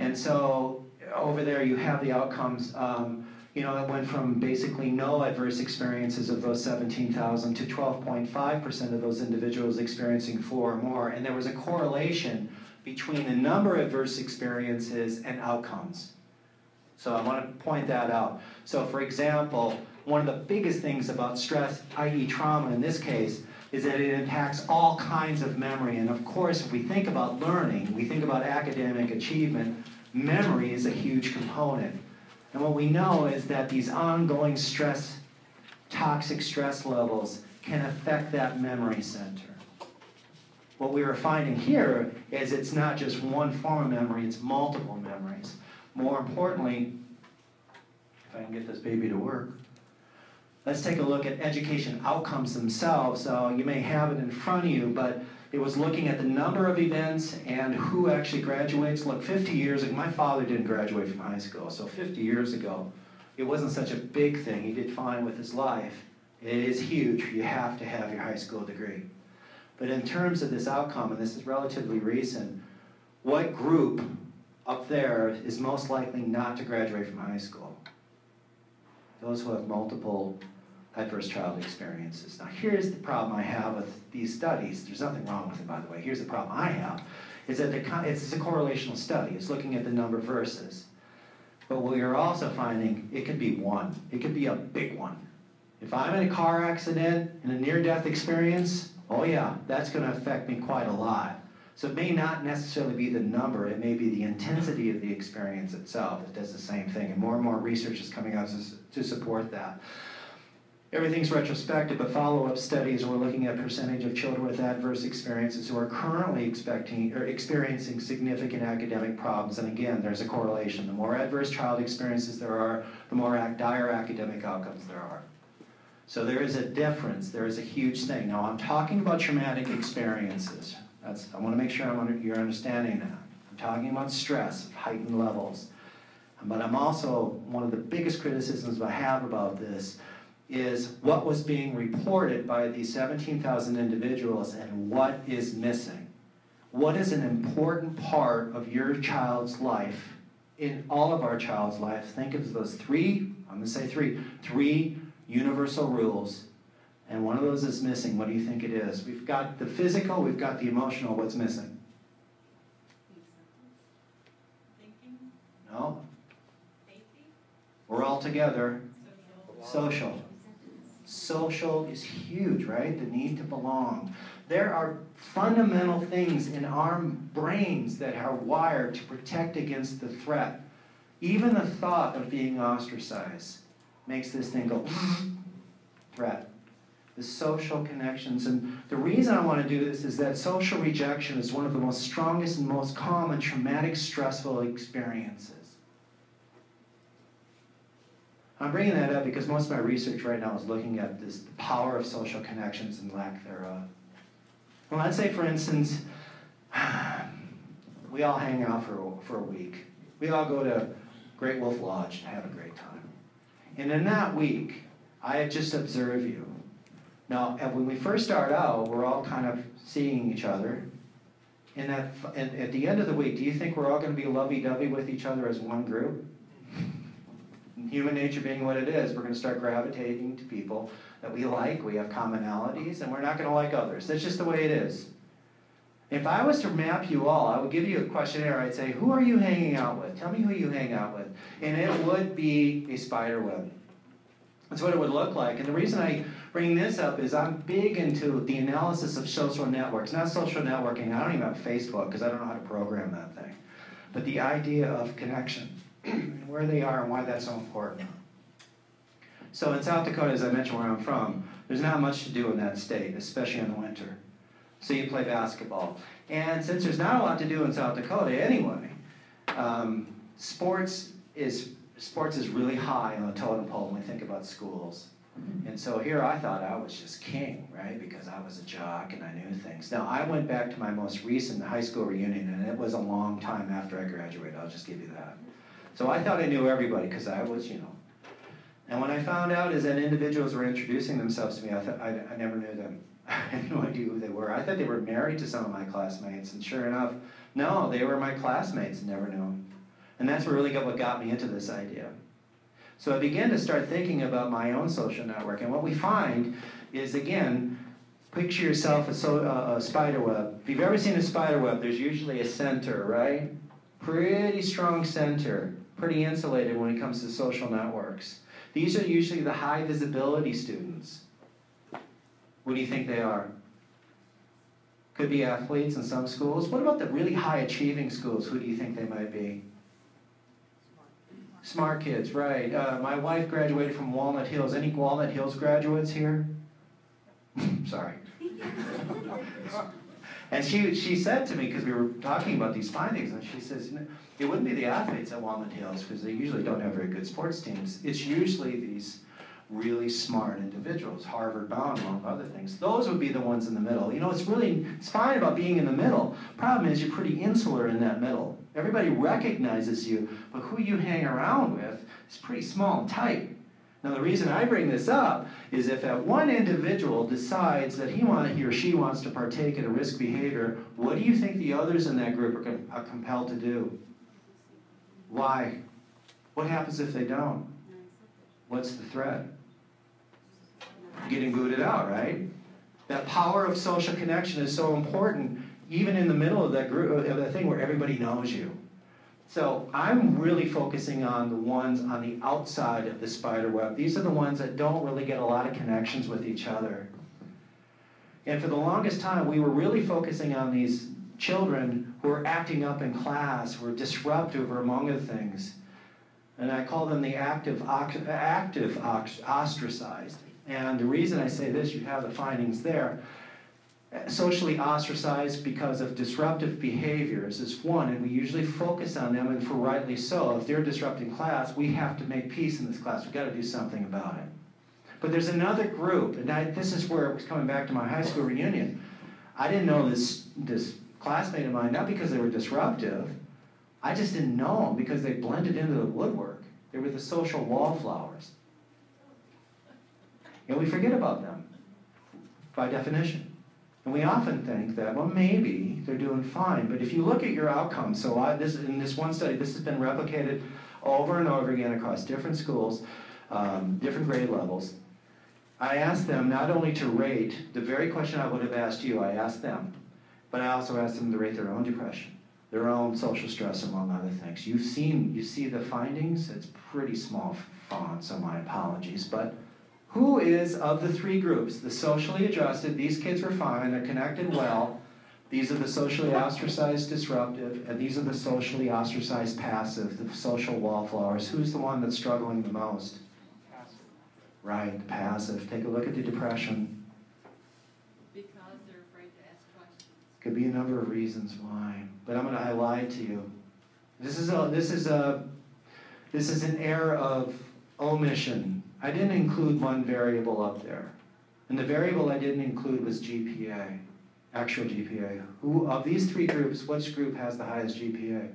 And so over there, you have the outcomes. Um, you know, it went from basically no adverse experiences of those 17,000 to 12.5% of those individuals experiencing four or more. And there was a correlation between the number of adverse experiences and outcomes. So I want to point that out. So, for example, one of the biggest things about stress, i.e., trauma in this case, is that it impacts all kinds of memory. And of course, if we think about learning, we think about academic achievement, memory is a huge component. And what we know is that these ongoing stress, toxic stress levels, can affect that memory center. What we are finding here is it's not just one form of memory, it's multiple memories. More importantly, if I can get this baby to work, let's take a look at education outcomes themselves. So you may have it in front of you, but it was looking at the number of events and who actually graduates. Look, 50 years ago, my father didn't graduate from high school, so 50 years ago, it wasn't such a big thing. He did fine with his life. It is huge. You have to have your high school degree. But in terms of this outcome, and this is relatively recent, what group up there is most likely not to graduate from high school? Those who have multiple adverse child experiences. Now, here's the problem I have with these studies. There's nothing wrong with it, by the way. Here's the problem I have is that the, it's a correlational study. It's looking at the number of verses. But we are also finding it could be one. It could be a big one. If I'm in a car accident and a near-death experience, oh yeah, that's going to affect me quite a lot. So it may not necessarily be the number, it may be the intensity of the experience itself that does the same thing. And more and more research is coming out to, support that. Everything's retrospective, but follow-up studies, we're looking at percentage of children with adverse experiences who are currently expecting or experiencing significant academic problems. And again, there's a correlation. The more adverse child experiences there are, the more dire academic outcomes there are. So there is a difference. There is a huge thing. Now, I'm talking about traumatic experiences. That's, I want to make sure I'm under, you're understanding that. I'm talking about stress, heightened levels. But I'm also, one of the biggest criticisms I have about this is what was being reported by these 17,000 individuals and what is missing. What is an important part of your child's life, in all of our child's life? Think of those three, I'm going to say three, three universal rules. And one of those is missing. What do you think it is? We've got the physical, we've got the emotional. What's missing? Thinking? No? Safety, We're all together. social. Social. Social is huge, right? The need to belong. There are fundamental things in our brains that are wired to protect against the threat. Even the thought of being ostracized makes this thing go threat. The social connections. And the reason I want to do this is that social rejection is one of the most strongest and most common traumatic, stressful experiences. I'm bringing that up because most of my research right now is looking at this the power of social connections and lack thereof. Well, let's say, for instance, we all hang out for, for a week. We all go to Great Wolf Lodge and have a great time. And in that week, I just observe you. Now, when we first start out, we're all kind of seeing each other. And, and at the end of the week, do you think we're all going to be lovey-dovey with each other as one group? human nature being what it is, we're going to start gravitating to people that we like, we have commonalities, and we're not going to like others. That's just the way it is. If I was to map you all, I would give you a questionnaire. I'd say, Who are you hanging out with? Tell me who you hang out with. And it would be a spider web. That's what it would look like. And the reason I bring this up is I'm big into the analysis of social networks, not social networking. I don't even have Facebook because I don't know how to program that thing. But the idea of connection. where they are and why that's so important. So in South Dakota, as I mentioned where I'm from, there's not much to do in that state, especially in the winter. So you play basketball. And since there's not a lot to do in South Dakota anyway, um, sports is, sports is really high on the totem pole when we think about schools. Mm-hmm. And so here I thought I was just king, right? Because I was a jock and I knew things. Now I went back to my most recent high school reunion and it was a long time after I graduated, I'll just give you that. So I thought I knew everybody because I was, you know. And when I found out is that individuals were introducing themselves to me, I thought I, I never knew them. I had no idea who they were. I thought they were married to some of my classmates, and sure enough, no, they were my classmates. Never knew them. And that's really what got me into this idea. So I began to start thinking about my own social network, and what we find is again, picture yourself a, so, uh, a spider web. If you've ever seen a spider web, there's usually a center, right? Pretty strong center, pretty insulated when it comes to social networks. These are usually the high visibility students. What do you think they are? Could be athletes in some schools. What about the really high achieving schools? Who do you think they might be? Smart kids, right. Uh, my wife graduated from Walnut Hills. Any Walnut Hills graduates here? Sorry. and she, she said to me, because we were talking about these findings, and she says, you know, it wouldn't be the athletes at Walnut Hills, because they usually don't have very good sports teams. It's usually these really smart individuals, Harvard bound, among other things. Those would be the ones in the middle. You know, it's really, it's fine about being in the middle. Problem is, you're pretty insular in that middle. Everybody recognizes you, but who you hang around with is pretty small and tight. Now, the reason I bring this up is if that one individual decides that he, want, he or she wants to partake in a risk behavior, what do you think the others in that group are, are compelled to do? Why? What happens if they don't? What's the threat? Getting booted out, right? That power of social connection is so important, even in the middle of that group of that thing where everybody knows you. So I'm really focusing on the ones on the outside of the spider web. These are the ones that don't really get a lot of connections with each other. And for the longest time, we were really focusing on these children who are acting up in class, who are disruptive, or among other things. And I call them the active, active ostracized. And the reason I say this, you have the findings there. Socially ostracized because of disruptive behaviors is one, and we usually focus on them, and for rightly so. If they're disrupting class, we have to make peace in this class. We've got to do something about it. But there's another group, and I, this is where it was coming back to my high school reunion. I didn't know this, this classmate of mine, not because they were disruptive, I just didn't know them because they blended into the woodwork. They were the social wallflowers. And we forget about them by definition. And we often think that, well, maybe they're doing fine. But if you look at your outcomes, so I, this, in this one study, this has been replicated over and over again across different schools, um, different grade levels. I asked them not only to rate the very question I would have asked you, I asked them, but I also asked them to rate their own depression, their own social stress, among other things. You've seen, you see the findings. It's pretty small font, so my apologies, but who is of the three groups, the socially adjusted, these kids were fine, they're connected well, these are the socially ostracized disruptive, and these are the socially ostracized passive, the social wallflowers. Who's the one that's struggling the most? Passive. Right, passive. Take a look at the depression. Because they're afraid to ask questions. Could be a number of reasons why, but I'm gonna, I lied to you. This is a, this is a, this is an error of omission. I didn't include one variable up there. And the variable I didn't include was GPA, actual GPA. Who, of these three groups, which group has the highest GPA?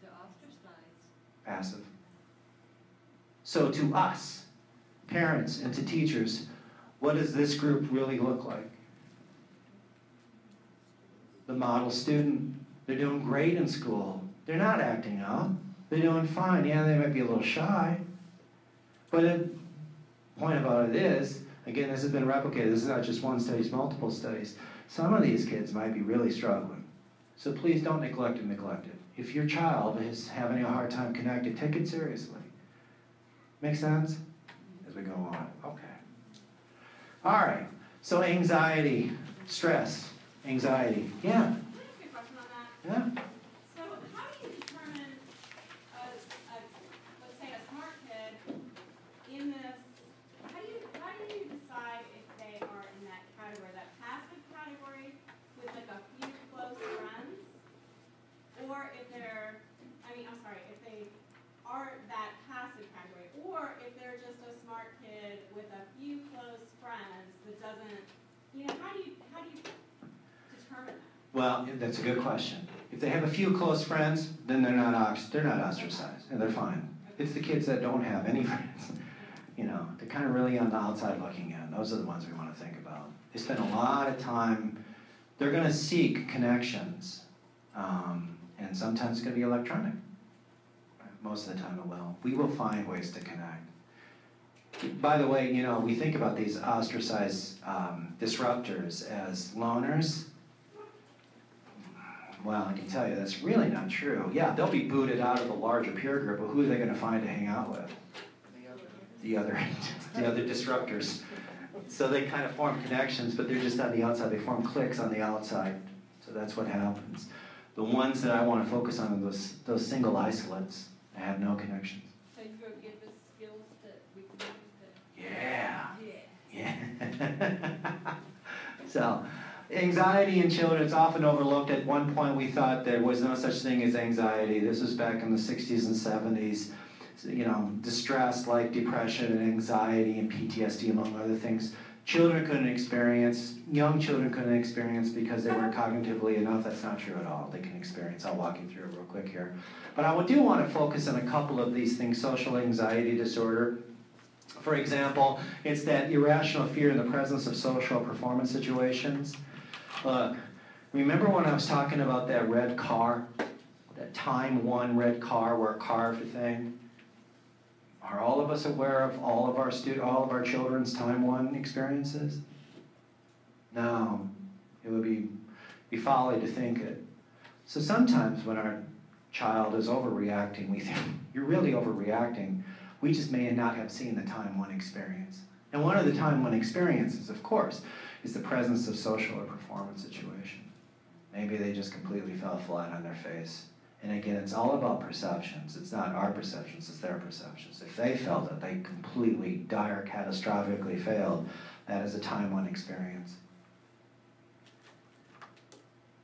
The ostracized. Passive. So to us, parents and to teachers, what does this group really look like? The model student. They're doing great in school. They're not acting up. They're doing fine. Yeah, they might be a little shy. But the point about it is, again, this has been replicated. This is not just one study, it's multiple studies. Some of these kids might be really struggling. So please don't neglect and neglect it. If your child is having a hard time connected, take it seriously. Make sense? As we go on. Okay. All right. So anxiety, stress, anxiety. Yeah. Can I ask you a question on that? Yeah. So how do you determine a, a, let's say a smart kid in this, how do you, how do you decide if they are in that category, that passive category with like a few close friends? Or if they're Well, that's a good question. If they have a few close friends, then they're not ox- they're not ostracized, and they're fine. It's the kids that don't have any friends, you know, they're kind of really on the outside looking in. Those are the ones we want to think about. They spend a lot of time. They're going to seek connections, um, and sometimes it's going to be electronic. Most of the time, it will. We will find ways to connect. By the way, you know, we think about these ostracized um, disruptors as loners. Well, I can tell you that's really not true. Yeah, they'll be booted out of the larger peer group, but who are they going to find to hang out with? The other. The other, the other disruptors. So they kind of form connections, but they're just on the outside. They form cliques on the outside. So that's what happens. The ones that I want to focus on are those those single isolates that have no connections. So you're give us skills that we can use Yeah. yeah. Yeah. so, anxiety in children is often overlooked. At one point, we thought there was no such thing as anxiety. This was back in the 60s and 70s. You know, distress like depression and anxiety and PTSD, among other things. Children couldn't experience, young children couldn't experience because they weren't cognitively enough. That's not true at all. They can experience. I'll walk you through it real quick here. But I do want to focus on a couple of these things social anxiety disorder. For example, it's that irrational fear in the presence of social performance situations. Look, remember when I was talking about that red car? That time one red car where it carved a thing? Are all of us aware of all of our stu- all of our children's time one experiences? No. It would be, be folly to think it. So sometimes when our child is overreacting, we think, you're really overreacting. We just may not have seen the time one experience. And one of the time one experiences, of course, is the presence of social or performance situation. Maybe they just completely fell flat on their face. And again, it's all about perceptions. It's not our perceptions, it's their perceptions. If they felt that they completely, dire, catastrophically failed, that is a time one experience.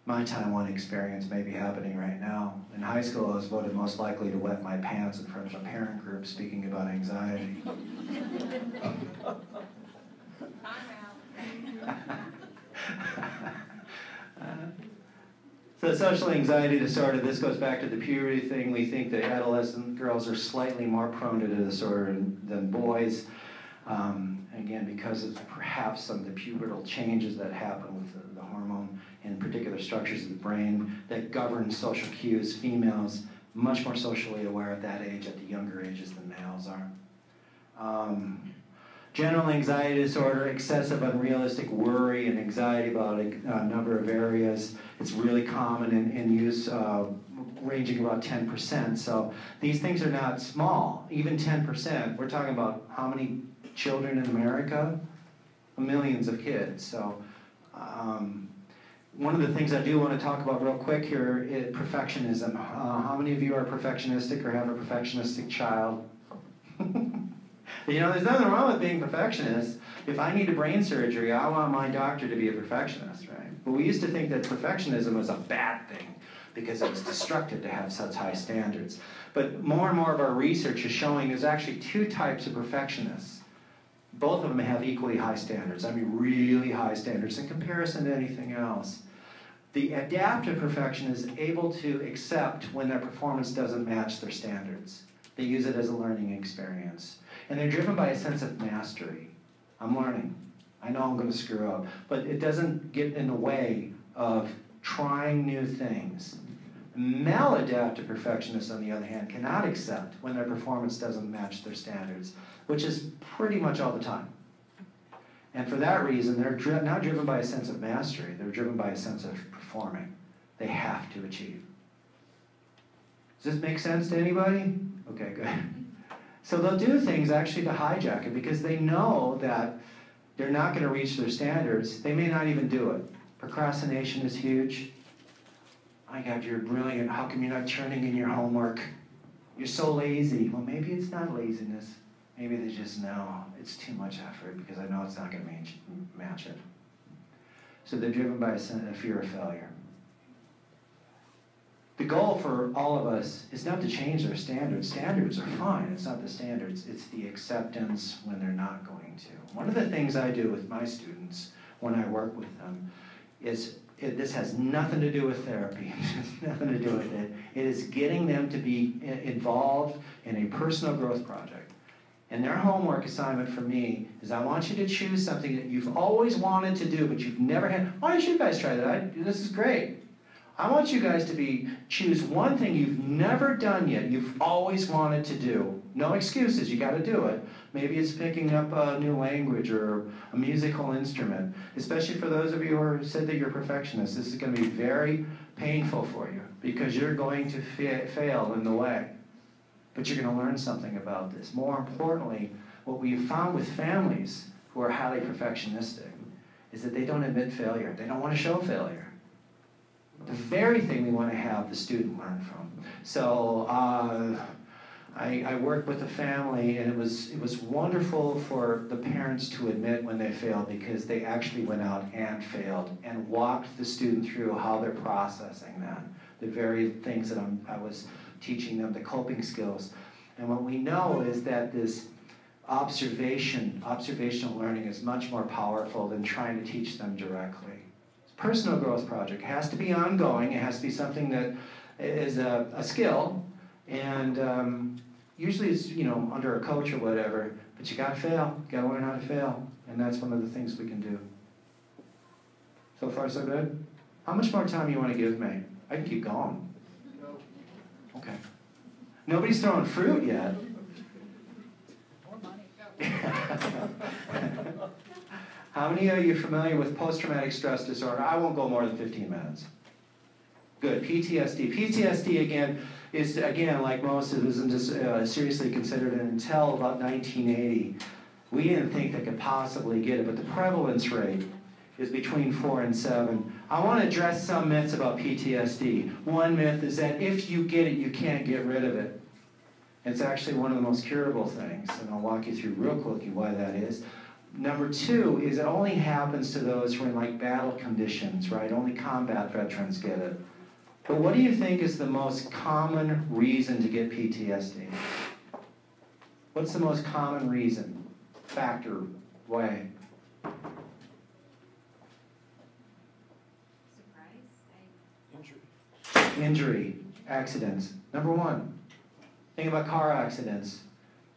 My time one experience may be happening right now. In high school, I was voted most likely to wet my pants in front of a parent group speaking about anxiety. So social anxiety disorder, this goes back to the puberty thing. We think that adolescent girls are slightly more prone to disorder than boys. Um, again, because of perhaps some of the pubertal changes that happen with the, the hormone and particular structures of the brain that govern social cues. Females much more socially aware at that age, at the younger ages than males are. Um, General anxiety disorder, excessive unrealistic worry and anxiety about a, number of areas. It's really common in, in use, uh, ranging about 10%. So these things are not small, even 10%. We're talking about how many children in America? Millions of kids. So um, one of the things I do want to talk about real quick here is perfectionism. Uh, how many of you are perfectionistic or have a perfectionistic child? You know, there's nothing wrong with being perfectionist. If I need a brain surgery, I want my doctor to be a perfectionist, right? But we used to think that perfectionism was a bad thing because it was destructive to have such high standards. But more and more of our research is showing there's actually two types of perfectionists. Both of them have equally high standards. I mean, really high standards in comparison to anything else. The adaptive perfectionist is able to accept when their performance doesn't match their standards. They use it as a learning experience. And they're driven by a sense of mastery. I'm learning. I know I'm going to screw up. But it doesn't get in the way of trying new things. Maladaptive perfectionists, on the other hand, cannot accept when their performance doesn't match their standards, which is pretty much all the time. And for that reason, they're dri- not driven by a sense of mastery, they're driven by a sense of performing. They have to achieve. Does this make sense to anybody? Okay, good. So they'll do things actually to hijack it because they know that they're not going to reach their standards. They may not even do it. Procrastination is huge. My God, you're brilliant. How come you're not turning in your homework? You're so lazy. Well, maybe it's not laziness. Maybe they just know it's too much effort because I know it's not going to match it. So they're driven by a fear of failure. The goal for all of us is not to change our standards. Standards are fine. It's not the standards, it's the acceptance when they're not going to. One of the things I do with my students when I work with them is it, this has nothing to do with therapy, nothing to do with it. It is getting them to be eh, involved in a personal growth project. And their homework assignment for me is I want you to choose something that you've always wanted to do, but you've never had. Why don't you guys try that? I, this is great. I want you guys to be choose one thing you've never done yet, you've always wanted to do. No excuses, you got to do it. Maybe it's picking up a new language or a musical instrument. Especially for those of you who said that you're perfectionists, this is going to be very painful for you because you're going to fa- fail in the way. But you're going to learn something about this. More importantly, what we've found with families who are highly perfectionistic is that they don't admit failure. They don't want to show failure the very thing we want to have the student learn from. So uh, I, I worked with a family, and it was it was wonderful for the parents to admit when they failed because they actually went out and failed and walked the student through how they're processing that, the very things that I'm, I was teaching them, the coping skills. And what we know is that this observation, observational learning is much more powerful than trying to teach them directly personal growth project. It has to be ongoing. It has to be something that is a, a skill, and um, usually it's you know under a coach or whatever. But you got to fail. You got to learn how to fail, and that's one of the things we can do. So far, so good. How much more time you want to give me? I can keep going. Okay. Nobody's throwing fruit yet. More money. How many are you familiar with post-traumatic stress disorder? I won't go more than 15 minutes. Good, PTSD. PTSD, again, is, again, like most, it isn't just, uh, seriously considered until about 1980. We didn't think they could possibly get it, but the prevalence rate is between 4 and 7. I want to address some myths about PTSD. One myth is that if you get it, you can't get rid of it. It's actually one of the most curable things, and I'll walk you through real quickly why that is. Number two is it only happens to those who are in like battle conditions, right? Only combat veterans get it. But what do you think is the most common reason to get PTSD? What's the most common reason, factor, way? Surprise, I, Injury, accidents. Number one. Think about car accidents.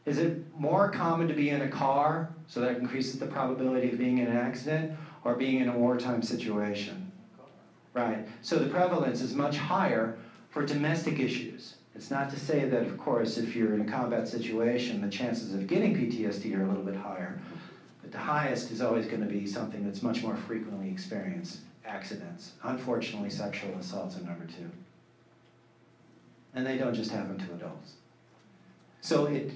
Is it more common to be in a car, so that increases the probability of being in an accident, or being in a wartime situation? Right. So the prevalence is much higher for domestic issues. It's not to say that, of course, if you're in a combat situation, the chances of getting PTSD are a little bit higher. But the highest is always going to be something that's much more frequently experienced accidents. Unfortunately, sexual assaults are number two. And they don't just happen to adults. So it,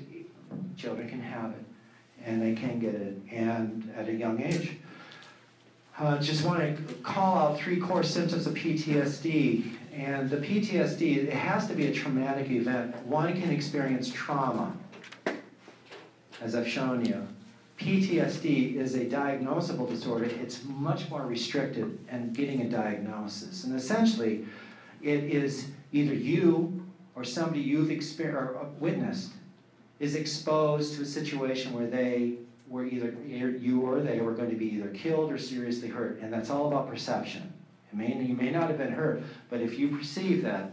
children can have it, and they can get it, and at a young age. Uh, just want to call out three core symptoms of PTSD. And the PTSD, it has to be a traumatic event. One can experience trauma, as I've shown you. PTSD is a diagnosable disorder. It's much more restricted in getting a diagnosis. And essentially, it is either you or somebody you've exper- or uh, witnessed is exposed to a situation where they were either you or they were going to be either killed or seriously hurt, and that's all about perception. It may, you may not have been hurt, but if you perceive that,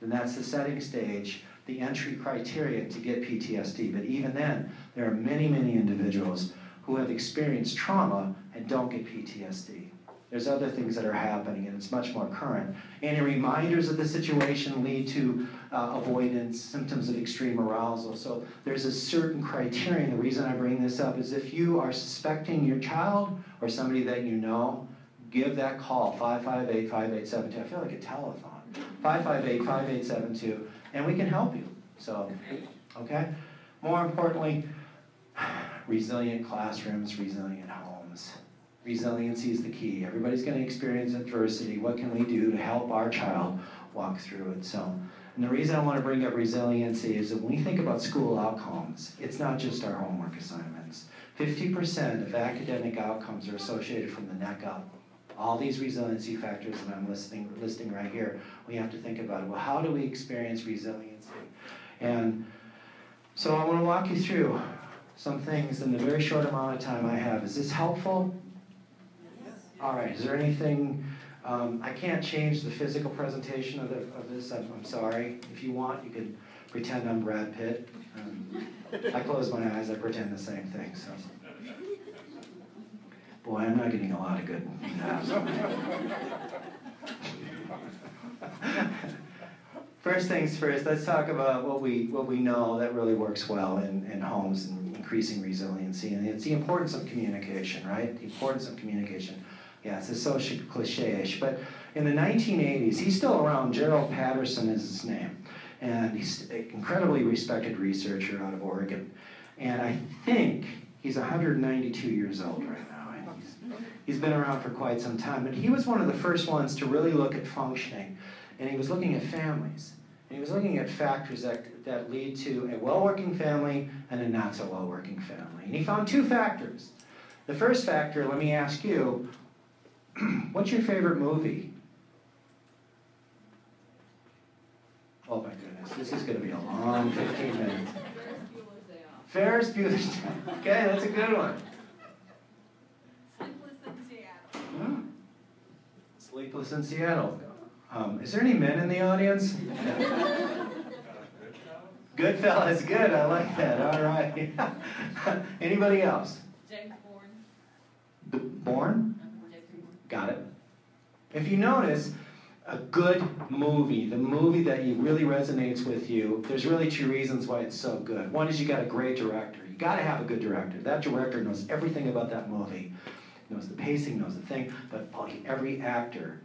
then that's the setting stage, the entry criteria to get PTSD. But even then, there are many, many individuals who have experienced trauma and don't get PTSD. There's other things that are happening, and it's much more current. Any reminders of the situation lead to uh, avoidance, symptoms of extreme arousal. So there's a certain criterion. The reason I bring this up is if you are suspecting your child or somebody that you know, give that call 558 5872. I feel like a telephone. 558 5872, and we can help you. So, okay? More importantly, resilient classrooms, resilient homes. Resiliency is the key. Everybody's going to experience adversity. What can we do to help our child walk through it? So, and the reason I want to bring up resiliency is that when we think about school outcomes, it's not just our homework assignments. 50% of academic outcomes are associated from the neck up. All these resiliency factors that I'm listing, listing right here, we have to think about, well, how do we experience resiliency? And so I want to walk you through some things in the very short amount of time I have. Is this helpful? Yes. All right, is there anything Um, I can't change the physical presentation of, the, of this, I'm, I'm sorry. If you want, you can pretend I'm Brad Pitt. Um, I close my eyes, I pretend the same thing, so. Boy, I'm not getting a lot of good. First things first, let's talk about what we, what we know that really works well in, in homes and increasing resiliency. And it's the importance of communication, right? The importance of communication. Yeah, it's so cliche-ish, but in the 1980s, he's still around. Gerald Patterson is his name. And he's an incredibly respected researcher out of Oregon. And I think he's 192 years old right now. And he's, he's been around for quite some time. But he was one of the first ones to really look at functioning and he was looking at families. And he was looking at factors that, that lead to a well-working family and a not so well-working family. And he found two factors. The first factor, let me ask you, what's your favorite movie? Oh my goodness, this is going to be a long 15 minutes. Ferris Bueller's Day Off. Okay, that's a good one. Sleepless in Seattle. Hmm. Sleepless in Seattle. Um, is there any men in the audience? Goodfellas, good. I like that. All right. Anybody else? James Bourne. The Bourne? Got it. If you notice, a good movie, the movie that you really resonates with you, there's really two reasons why it's so good. One is you got a great director. You got to have a good director. That director knows everything about that movie, knows the pacing, knows the thing, but every actor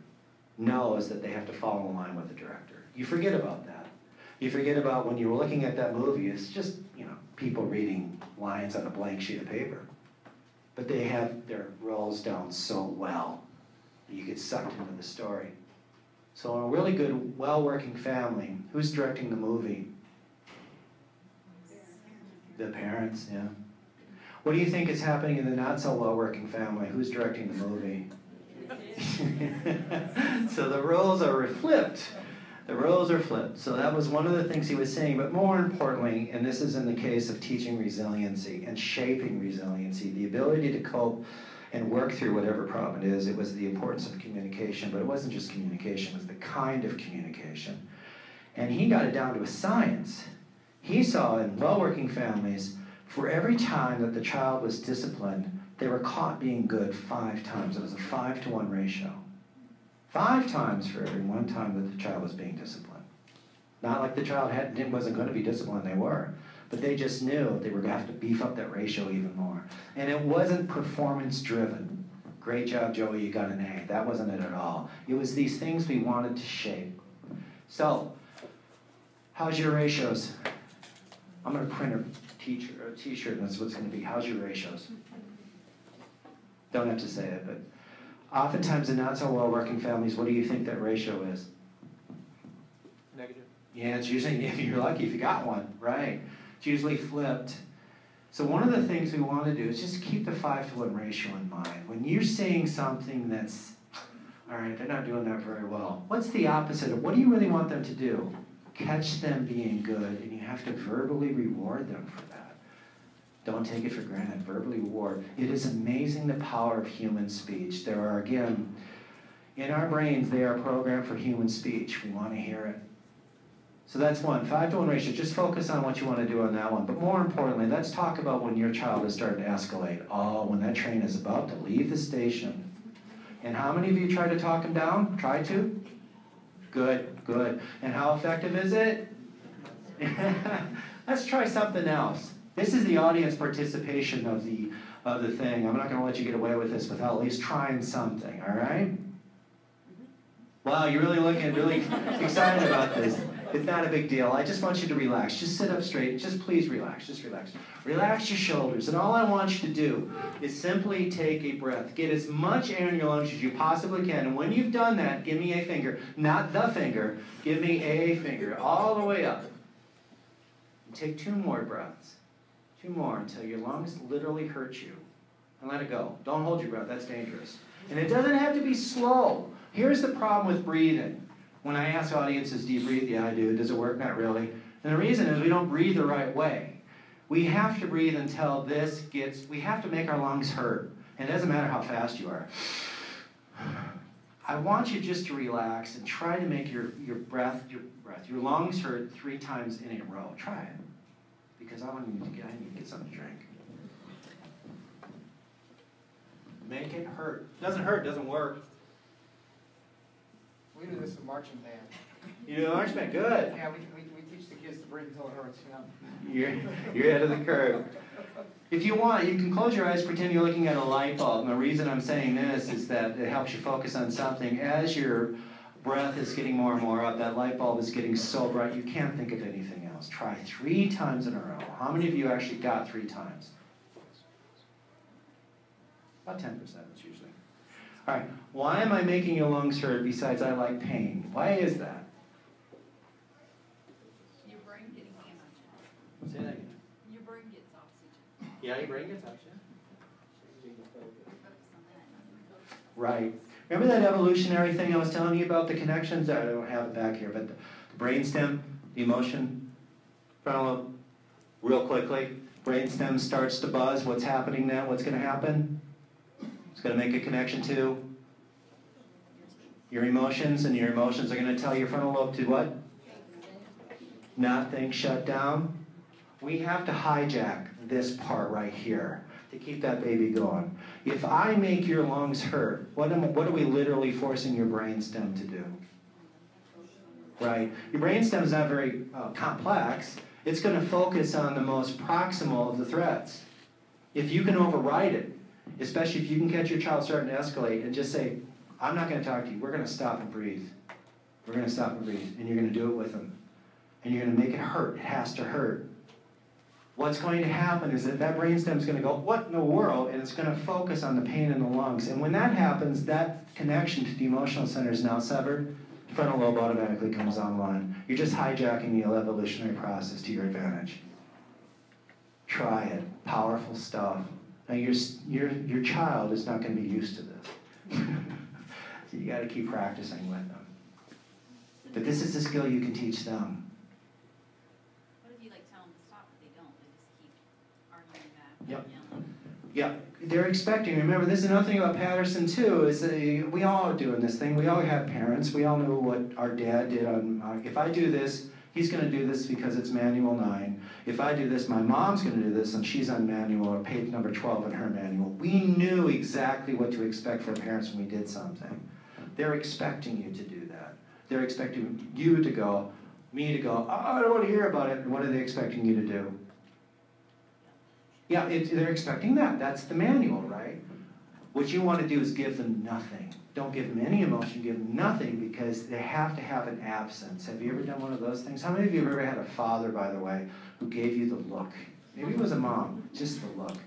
knows that they have to fall in line with the director. You forget about that. You forget about when you were looking at that movie, it's just, you know, people reading lines on a blank sheet of paper. But they have their roles down so well you get sucked into the story. So, in a really good, well working family, who's directing the movie? The parents, yeah. What do you think is happening in the not so well working family? Who's directing the movie? so the roles are flipped. The roles are flipped. So that was one of the things he was saying. But more importantly, and this is in the case of teaching resiliency and shaping resiliency, the ability to cope and work through whatever problem it is, it was the importance of communication. But it wasn't just communication, it was the kind of communication. And he got it down to a science. He saw in well working families, for every time that the child was disciplined, they were caught being good five times. It was a five to one ratio. Five times for every one time that the child was being disciplined. Not like the child had, wasn't going to be disciplined, they were. But they just knew they were going to have to beef up that ratio even more. And it wasn't performance driven. Great job, Joey, you got an A. That wasn't it at all. It was these things we wanted to shape. So, how's your ratios? I'm going to print a teacher a t-shirt, and that's what's going to be. How's your ratios? don't have to say it, but oftentimes in not so well working families, what do you think that ratio is? Negative. Yeah, it's usually, if you're lucky, if you got one, right? It's usually flipped. So one of the things we want to do is just keep the five to one ratio in mind. When you're saying something that's, all right, they're not doing that very well, what's the opposite of what do you really want them to do? Catch them being good, and you have to verbally reward them for that. Don't take it for granted. Verbally reward. It is amazing the power of human speech. There are, again, in our brains, they are programmed for human speech. We want to hear it. So that's one. Five to one ratio. Just focus on what you want to do on that one. But more importantly, let's talk about when your child is starting to escalate. Oh, when that train is about to leave the station. And how many of you try to talk him down? Try to? Good, good. And how effective is it? let's try something else. This is the audience participation of the, of the thing. I'm not going to let you get away with this without at least trying something, all right? Wow, you're really looking really excited about this. It's not a big deal. I just want you to relax. Just sit up straight. Just please relax. Just relax. Relax your shoulders. And all I want you to do is simply take a breath. Get as much air in your lungs as you possibly can. And when you've done that, give me a finger. Not the finger. Give me a finger. All the way up. And take two more breaths. Two more until your lungs literally hurt you. And let it go. Don't hold your breath, that's dangerous. And it doesn't have to be slow. Here's the problem with breathing. When I ask audiences, do you breathe? Yeah, I do. Does it work? Not really. And the reason is we don't breathe the right way. We have to breathe until this gets, we have to make our lungs hurt. And it doesn't matter how fast you are. I want you just to relax and try to make your, your breath, your breath, your lungs hurt three times in a row. Try it. Because I want you to get, I need to get something to drink. Make it hurt. Doesn't hurt, doesn't work. We do this in marching band. You do marching band, good. Yeah, we, we, we teach the kids to breathe until it hurts, you know? You're, you're ahead of the curve. If you want, you can close your eyes, pretend you're looking at a light bulb. And the reason I'm saying this is that it helps you focus on something. As your breath is getting more and more up, that light bulb is getting so bright you can't think of anything else. Try three times in a row. How many of you actually got three times? About 10% is usually. All right, why am I making your lungs hurt besides I like pain? Why is that? Your brain getting oxygen. Say that again. Your brain gets oxygen. Yeah, your brain gets oxygen. Focus on that. Right. Remember that evolutionary thing I was telling you about the connections? I don't have it back here, but the brainstem, the emotion, frontal lobe, real quickly. Brainstem starts to buzz. What's happening now? What's going to happen? It's going to make a connection to your emotions, and your emotions are going to tell your frontal lobe to what? Not think, shut down. We have to hijack this part right here to keep that baby going. If I make your lungs hurt, what, am, what are we literally forcing your brainstem to do? Right? Your brainstem is not very uh, complex. It's going to focus on the most proximal of the threats. If you can override it, especially if you can catch your child starting to escalate and just say, I'm not going to talk to you, we're going to stop and breathe. We're going to stop and breathe. And you're going to do it with them. And you're going to make it hurt. It has to hurt what's going to happen is that that brainstem is going to go, what in the world? And it's going to focus on the pain in the lungs. And when that happens, that connection to the emotional center is now severed. The frontal lobe automatically comes online. You're just hijacking the evolutionary process to your advantage. Try it. Powerful stuff. Now, your, your, your child is not going to be used to this. so you got to keep practicing with them. But this is a skill you can teach them. What if you like tell them to stop, but they don't, they just keep arguing back, Yep. Yeah, they're expecting. Remember, this is another thing about Patterson too. Is that we all are doing this thing. We all have parents. We all know what our dad did. On uh, if I do this, he's going to do this because it's manual nine. If I do this, my mom's going to do this, and she's on manual or page number twelve in her manual. We knew exactly what to expect from parents when we did something. They're expecting you to do that. They're expecting you to go, me to go. Oh, I don't want to hear about it. And what are they expecting you to do? Yeah, it, they're expecting that. That's the manual, right? What you want to do is give them nothing. Don't give them any emotion, give them nothing because they have to have an absence. Have you ever done one of those things? How many of you have ever had a father, by the way, who gave you the look? Maybe it was a mom, just the look.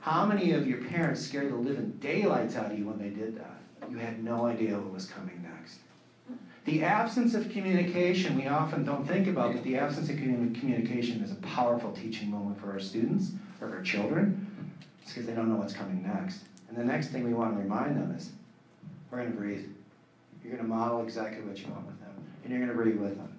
How many of your parents scared the living daylights out of you when they did that? You had no idea what was coming next. The absence of communication, we often don't think about, but the absence of communication is a powerful teaching moment for our students or our children. It's because they don't know what's coming next. And the next thing we want to remind them is we're going to breathe. You're going to model exactly what you want with them, and you're going to breathe with them.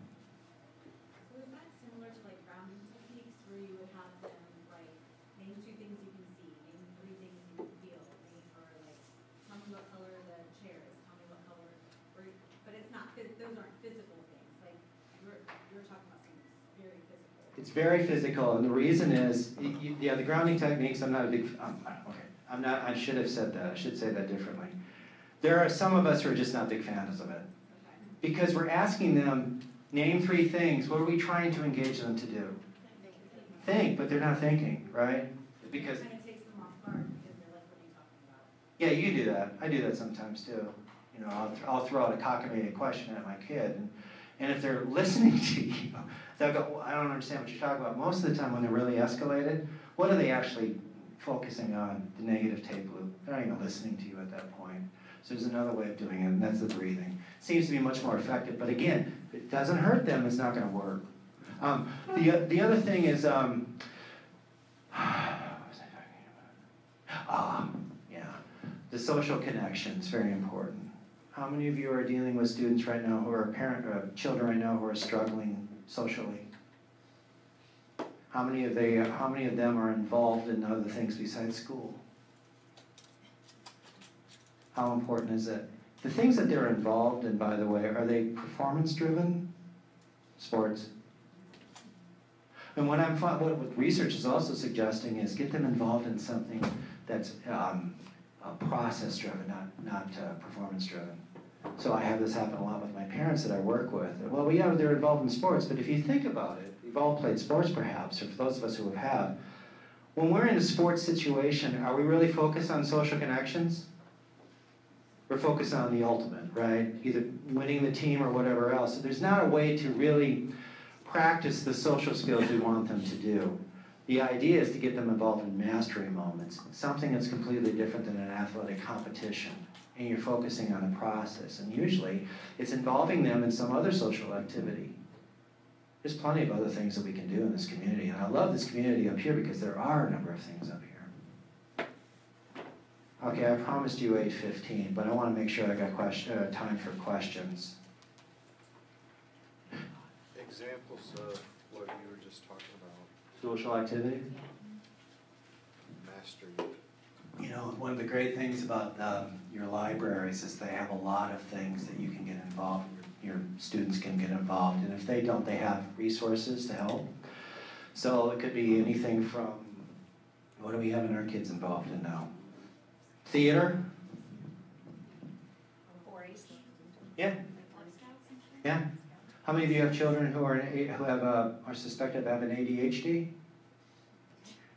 So is that similar to like grounding techniques where you would have them like name two things you can see, name three things you can feel, name for like, tell me what color the chair is, tell me what color, or, but it's not, phys- those aren't physical things, like, you're, you're talking about something that's very physical. It's very physical, and the reason is, y- y- yeah, the grounding techniques. I'm not a big. Um, okay, I'm not. I should have said that. I should say that differently. There are some of us who are just not big fans of it because we're asking them name three things. What are we trying to engage them to do? Think, but they're not thinking, right? Because Kind of takes them off guard because they're like, what are you talking about? Yeah, you do that. I do that sometimes too. You know, I'll, th- I'll throw out a cockamamie question at my kid, and, and if they're listening to you, they'll go, well, I don't understand what you're talking about. Most of the time, when they're really escalated, what are they actually focusing on? The negative tape loop. They're not even listening to you at that point. So there's another way of doing it, and that's the breathing. Seems to be much more effective, but again, if it doesn't hurt them, it's not going to work. Um, the, the other thing is, um? Ah, yeah. The social connection is very important. How many of you are dealing with students right now who are parent, uh, children right now who are struggling socially? How many of they, how many of them are involved in other things besides school? How important is it? The things that they're involved in, by the way, are they performance driven? Sports. And what I'm what, research is also suggesting is get them involved in something that's um, uh, process driven, not not uh, performance driven. So I have this happen a lot with my parents that I work with. Well, yeah, they're involved in sports, but if you think about it, we've all played sports perhaps, or for those of us who have had, when we're in a sports situation, are we really focused on social connections? We're focused on the ultimate, right? Either winning the team or whatever else. So there's not a way to really practice the social skills we want them to do. The idea is to get them involved in mastery moments, something that's completely different than an athletic competition. And you're focusing on the process. And usually it's involving them in some other social activity. There's plenty of other things that we can do in this community. And I love this community up here because there are a number of things up here. Okay, I promised you 8:15, but I want to make sure I got question, uh, time for questions. Examples of what you were just talking about, Social activity? mastery. You know, one of the great things about um, your libraries is they have a lot of things that you can get involved, your, students can get involved, and if they don't, they have resources to help. So it could be anything from, what do we have in our kids involved in now? Theater? Yeah. Boy Scouts and shit? Yeah. How many of you have children who are, who have, uh, are suspected of having ADHD?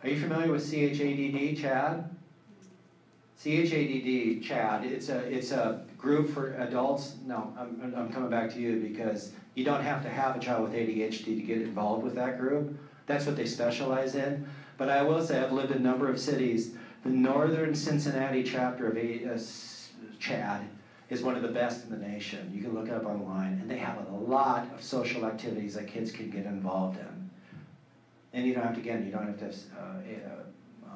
Are you familiar with CHADD, Chad? CHADD, Chad, it's a, it's a group for adults, no, I'm, I'm coming back to you because you don't have to have a child with ADHD to get involved with that group. That's what they specialize in. But I will say, I've lived in a number of cities. The Northern Cincinnati chapter of A- uh, CHADD is one of the best in the nation. You can look it up online, and they have a lot of social activities that kids can get involved in. And you don't have to, again, you don't have to have uh, a-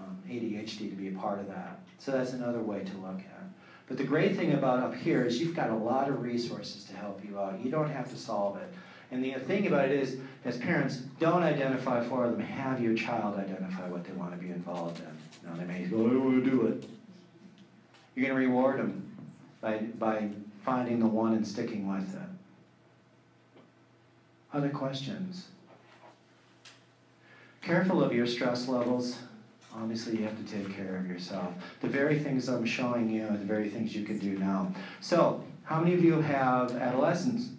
um, ADHD to be a part of that. So that's another way to look at. it. But the great thing about up here is you've got a lot of resources to help you out. You don't have to solve it. And the thing about it is, as parents, don't identify for them. Have your child identify what they want to be involved in. Now they may go, I don't want to do it. You're going to reward them by, by finding the one and sticking with it. Other questions? Careful of your stress levels. Obviously, you have to take care of yourself. The very things I'm showing you are the very things you can do now. So, how many of you have adolescents?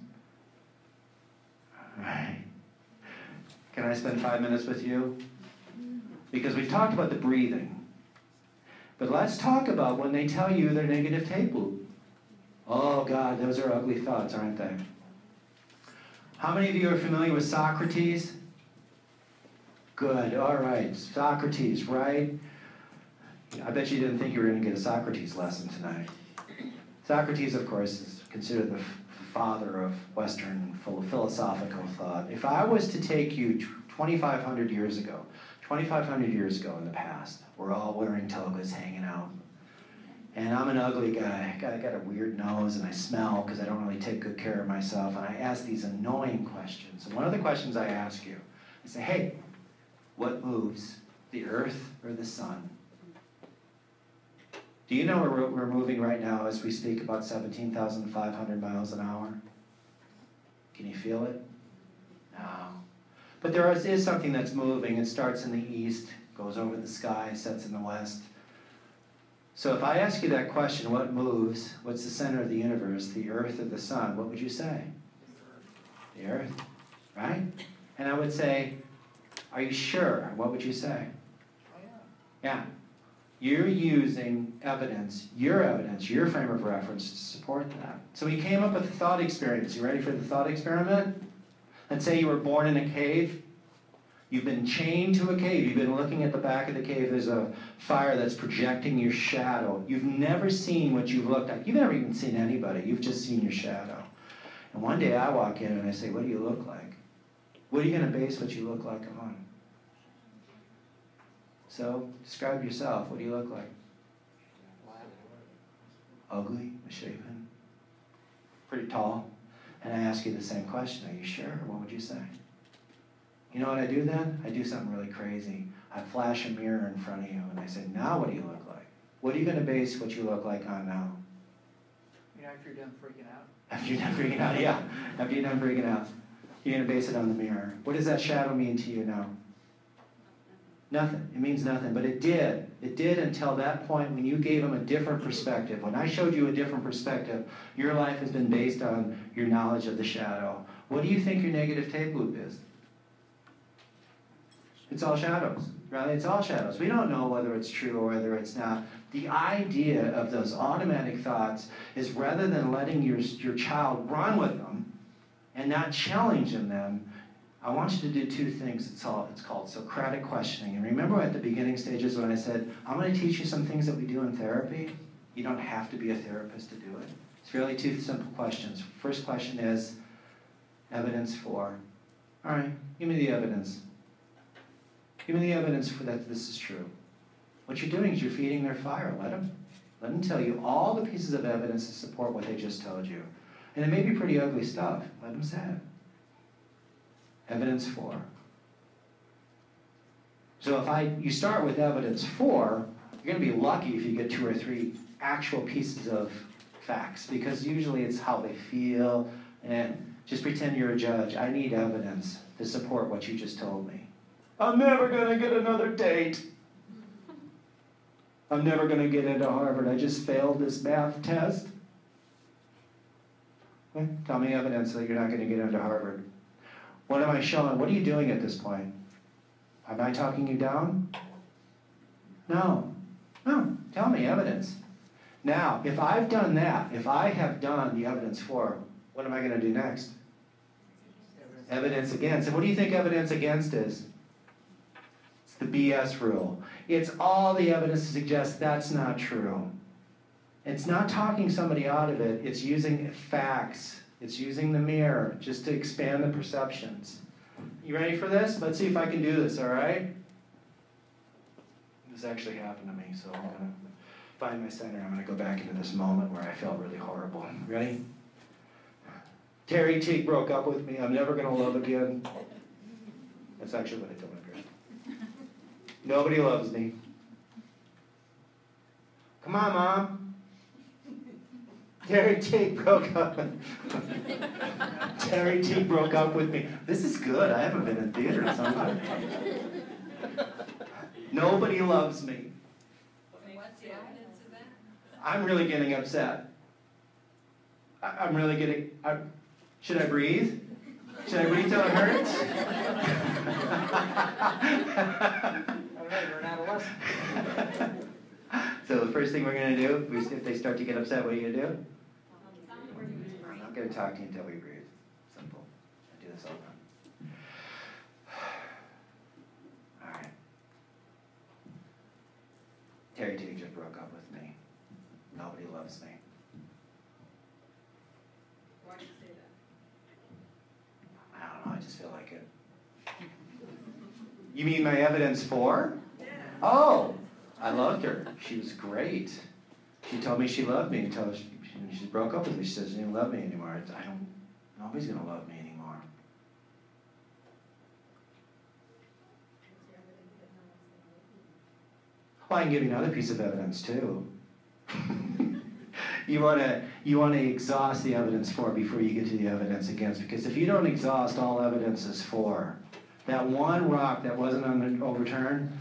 Can I spend five minutes with you? Because we've talked about the breathing. But let's talk about when they tell you their negative loop. Oh, God, those are ugly thoughts, aren't they? How many of you are familiar with Socrates? Good, all right. Socrates, right? I bet you didn't think you were going to get a Socrates lesson tonight. Socrates, of course, is considered the father of Western philosophical thought. If I was to take you 2,500 years ago, 2,500 years ago in the past, we're all wearing togas hanging out. And I'm an ugly guy. I got, I got a weird nose and I smell because I don't really take good care of myself. And I ask these annoying questions. And one of the questions I ask you, I say, hey, what moves, the earth or the sun? Do you know we're, we're moving right now as we speak about 17,500 miles an hour? Can you feel it? No. But there is, is something that's moving. It starts in the east, goes over the sky, sets in the west. So if I ask you that question, what moves? What's the center of the universe, the earth or the sun? What would you say? The earth, right? And I would say, are you sure? What would you say? Oh, yeah. Yeah. You're using evidence, your evidence, your frame of reference to support that. So we came up with a thought experience. You ready for the thought experiment? Let's say you were born in a cave. You've been chained to a cave. You've been looking at the back of the cave. There's a fire that's projecting your shadow. You've never seen what you've looked like. You've never even seen anybody. You've just seen your shadow. And one day I walk in and I say, What do you look like? What are you going to base what you look like on? So, describe yourself. What do you look like? Ugly, misshapen, pretty tall. And I ask you the same question Are you sure? What would you say? You know what I do then? I do something really crazy. I flash a mirror in front of you and I say, Now what do you look like? What are you going to base what you look like on now? You know, After you're done freaking out. After you're done freaking out, yeah. After you're done freaking out, you're gonna base it on the mirror. What does that shadow mean to you now? Nothing. It means nothing, but it did. It did until that point when you gave him a different perspective. When I showed you a different perspective, your life has been based on your knowledge of the shadow. What do you think your negative tape loop is? It's all shadows, right? It's all shadows. We don't know whether it's true or whether it's not. The idea of those automatic thoughts is rather than letting your, your child run with them and not challenging them, I want you to do two things. It's, all, it's called Socratic questioning. And remember at the beginning stages when I said, I'm going to teach you some things that we do in therapy? You don't have to be a therapist to do it. It's really two simple questions. First question is evidence for. All right, give me the evidence. Give me the evidence for that this is true. What you're doing is you're feeding their fire. Let them, let them tell you all the pieces of evidence to support what they just told you. And it may be pretty ugly stuff. Let them say it. Evidence for. So if I you start with evidence for, you're going to be lucky if you get two or three actual pieces of facts because usually it's how they feel and just pretend you're a judge. I need evidence to support what you just told me. I'm never going to get another date. I'm never going to get into Harvard. I just failed this math test. Tell me evidence that you're not going to get into Harvard. What am I showing? What are you doing at this point? Am I talking you down? No. No. Tell me evidence. Now, if I've done that, if I have done the evidence for, what am I going to do next? Evidence against. And what do you think evidence against is? It's the BS rule. It's all the evidence to suggest that's not true. It's not talking somebody out of it, it's using facts. It's using the mirror just to expand the perceptions. You ready for this? Let's see if I can do this, all right? This actually happened to me, so I'm going to find my center. I'm going to go back into this moment where I felt really horrible. Ready? Terry Teague broke up with me. I'm never going to love again. That's actually what I told my. Nobody loves me. Come on, Mom. Terry T broke up. Terry Teague broke up with me. This is good. I haven't been in theater in some time. Nobody loves me. What's the evidence of that? I'm really getting upset. I, I'm really getting. I, should I breathe? Should I breathe till it hurts? I don't know, you're an adolescent. so the first thing we're gonna do, if they start to get upset, what are you gonna do? I'm gonna talk to you until we breathe. Simple. I do this all the time. All right. Terry Teague just broke up with me. Nobody loves me. Why do you say that? I don't know. I just feel like it. You mean my evidence for? Yeah. Oh, I loved her. She was great. She told me she loved me until she, she, she broke up with me. She says she doesn't love me anymore. I don't. Nobody's gonna love me anymore. Evidence? Well, I can give you another piece of evidence too. you want to you want to exhaust the evidence for before you get to the evidence against, because if you don't exhaust all evidences for, that one rock that wasn't overturned,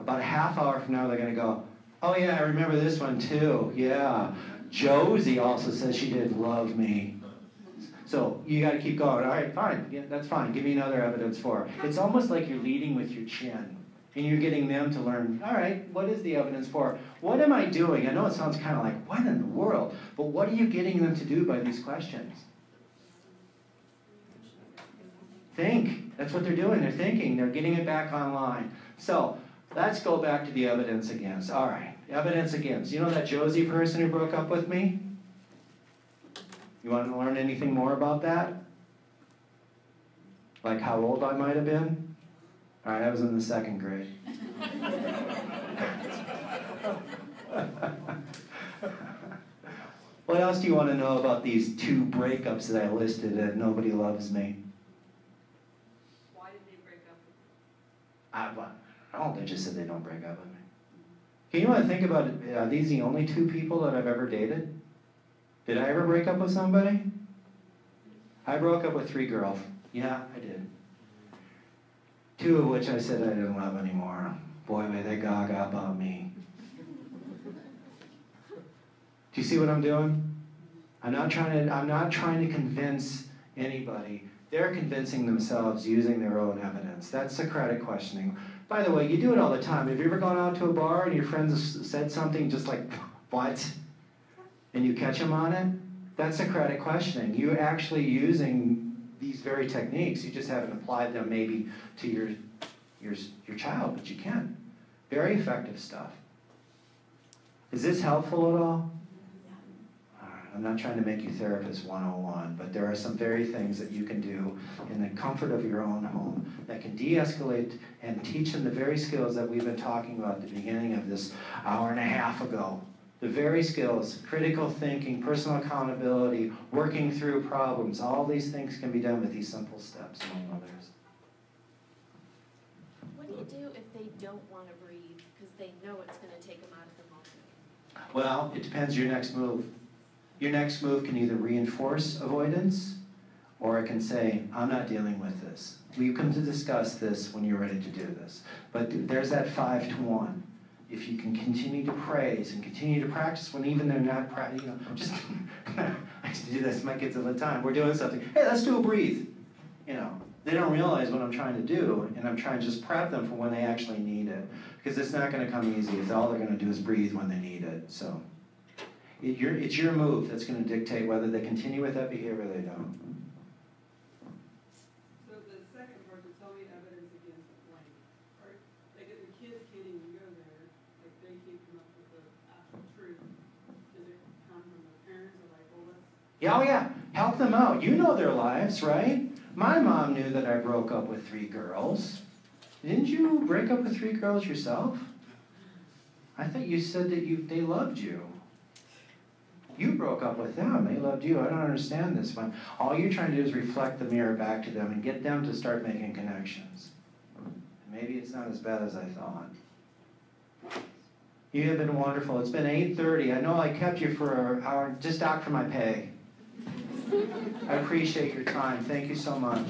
about a half hour from now they're going to go, oh yeah, I remember this one too. Yeah, Josie also says she did love me. So you got to keep going. All right, fine. Yeah, that's fine. Give me another evidence for. It's almost like you're leading with your chin. And you're getting them to learn, all right, what is the evidence for? What am I doing? I know it sounds kind of like, what in the world? But what are you getting them to do by these questions? Think. That's what they're doing. They're thinking. They're getting it back online. So let's go back to the evidence against. All right, evidence against. You know that Josie person who broke up with me? You want to learn anything more about that? Like how old I might have been? All right, I was in the second grade. what else do you want to know about these two breakups that I listed that nobody loves me? Why did they break up? I, what? Oh, they just said they don't break up with me. Can you want to think about it? Are these the only two people that I've ever dated? Did I ever break up with somebody? I broke up with three girls. Yeah, I did. Two of which I said I didn't love anymore. Boy, may they gaga about me. Do you see what I'm doing? I'm not trying to I'm not trying to convince anybody. They're convincing themselves using their own evidence. That's Socratic questioning. By the way, you do it all the time. Have you ever gone out to a bar and your friends said something just like, what? And you catch them on it? That's Socratic questioning. You're actually using these very techniques. You just haven't applied them maybe to your, your, your child, but you can. Very effective stuff. Is this helpful at all? I'm not trying to make you therapist 101, but there are some very things that you can do in the comfort of your own home that can de escalate and teach them the very skills that we've been talking about at the beginning of this hour and a half ago. The very skills, critical thinking, personal accountability, working through problems, all these things can be done with these simple steps, among others. What do you do if they don't want to breathe because they know it's going to take them out of the moment? Well, it depends your next move. Your next move can either reinforce avoidance or it can say, I'm not dealing with this. We come to discuss this when you're ready to do this. But there's that five to one. If you can continue to praise and continue to practice when even they're not practicing, you know, just, I used to do this my kids all the time. We're doing something, hey, let's do a breathe. You know, they don't realize what I'm trying to do, and I'm trying to just prep them for when they actually need it. Because it's not going to come easy if all they're going to do is breathe when they need it. So it, your, it's your move that's going to dictate whether they continue with that behavior or they don't. So the second part, to tell me evidence against the blank, or, like, if the kids can't even go there, like, they can't come up with the actual truth, does it come from the parents, or like, well, let's Yeah, oh yeah, help them out. You know their lives, right? My mom knew that I broke up with three girls. Didn't you break up with three girls yourself? I thought you said that you they loved you. You broke up with them. They loved you. I don't understand this one. All you're trying to do is reflect the mirror back to them and get them to start making connections. Maybe it's not as bad as I thought. You have been wonderful. It's been 8:30. I know I kept you for an hour just out for my pay. I appreciate your time. Thank you so much.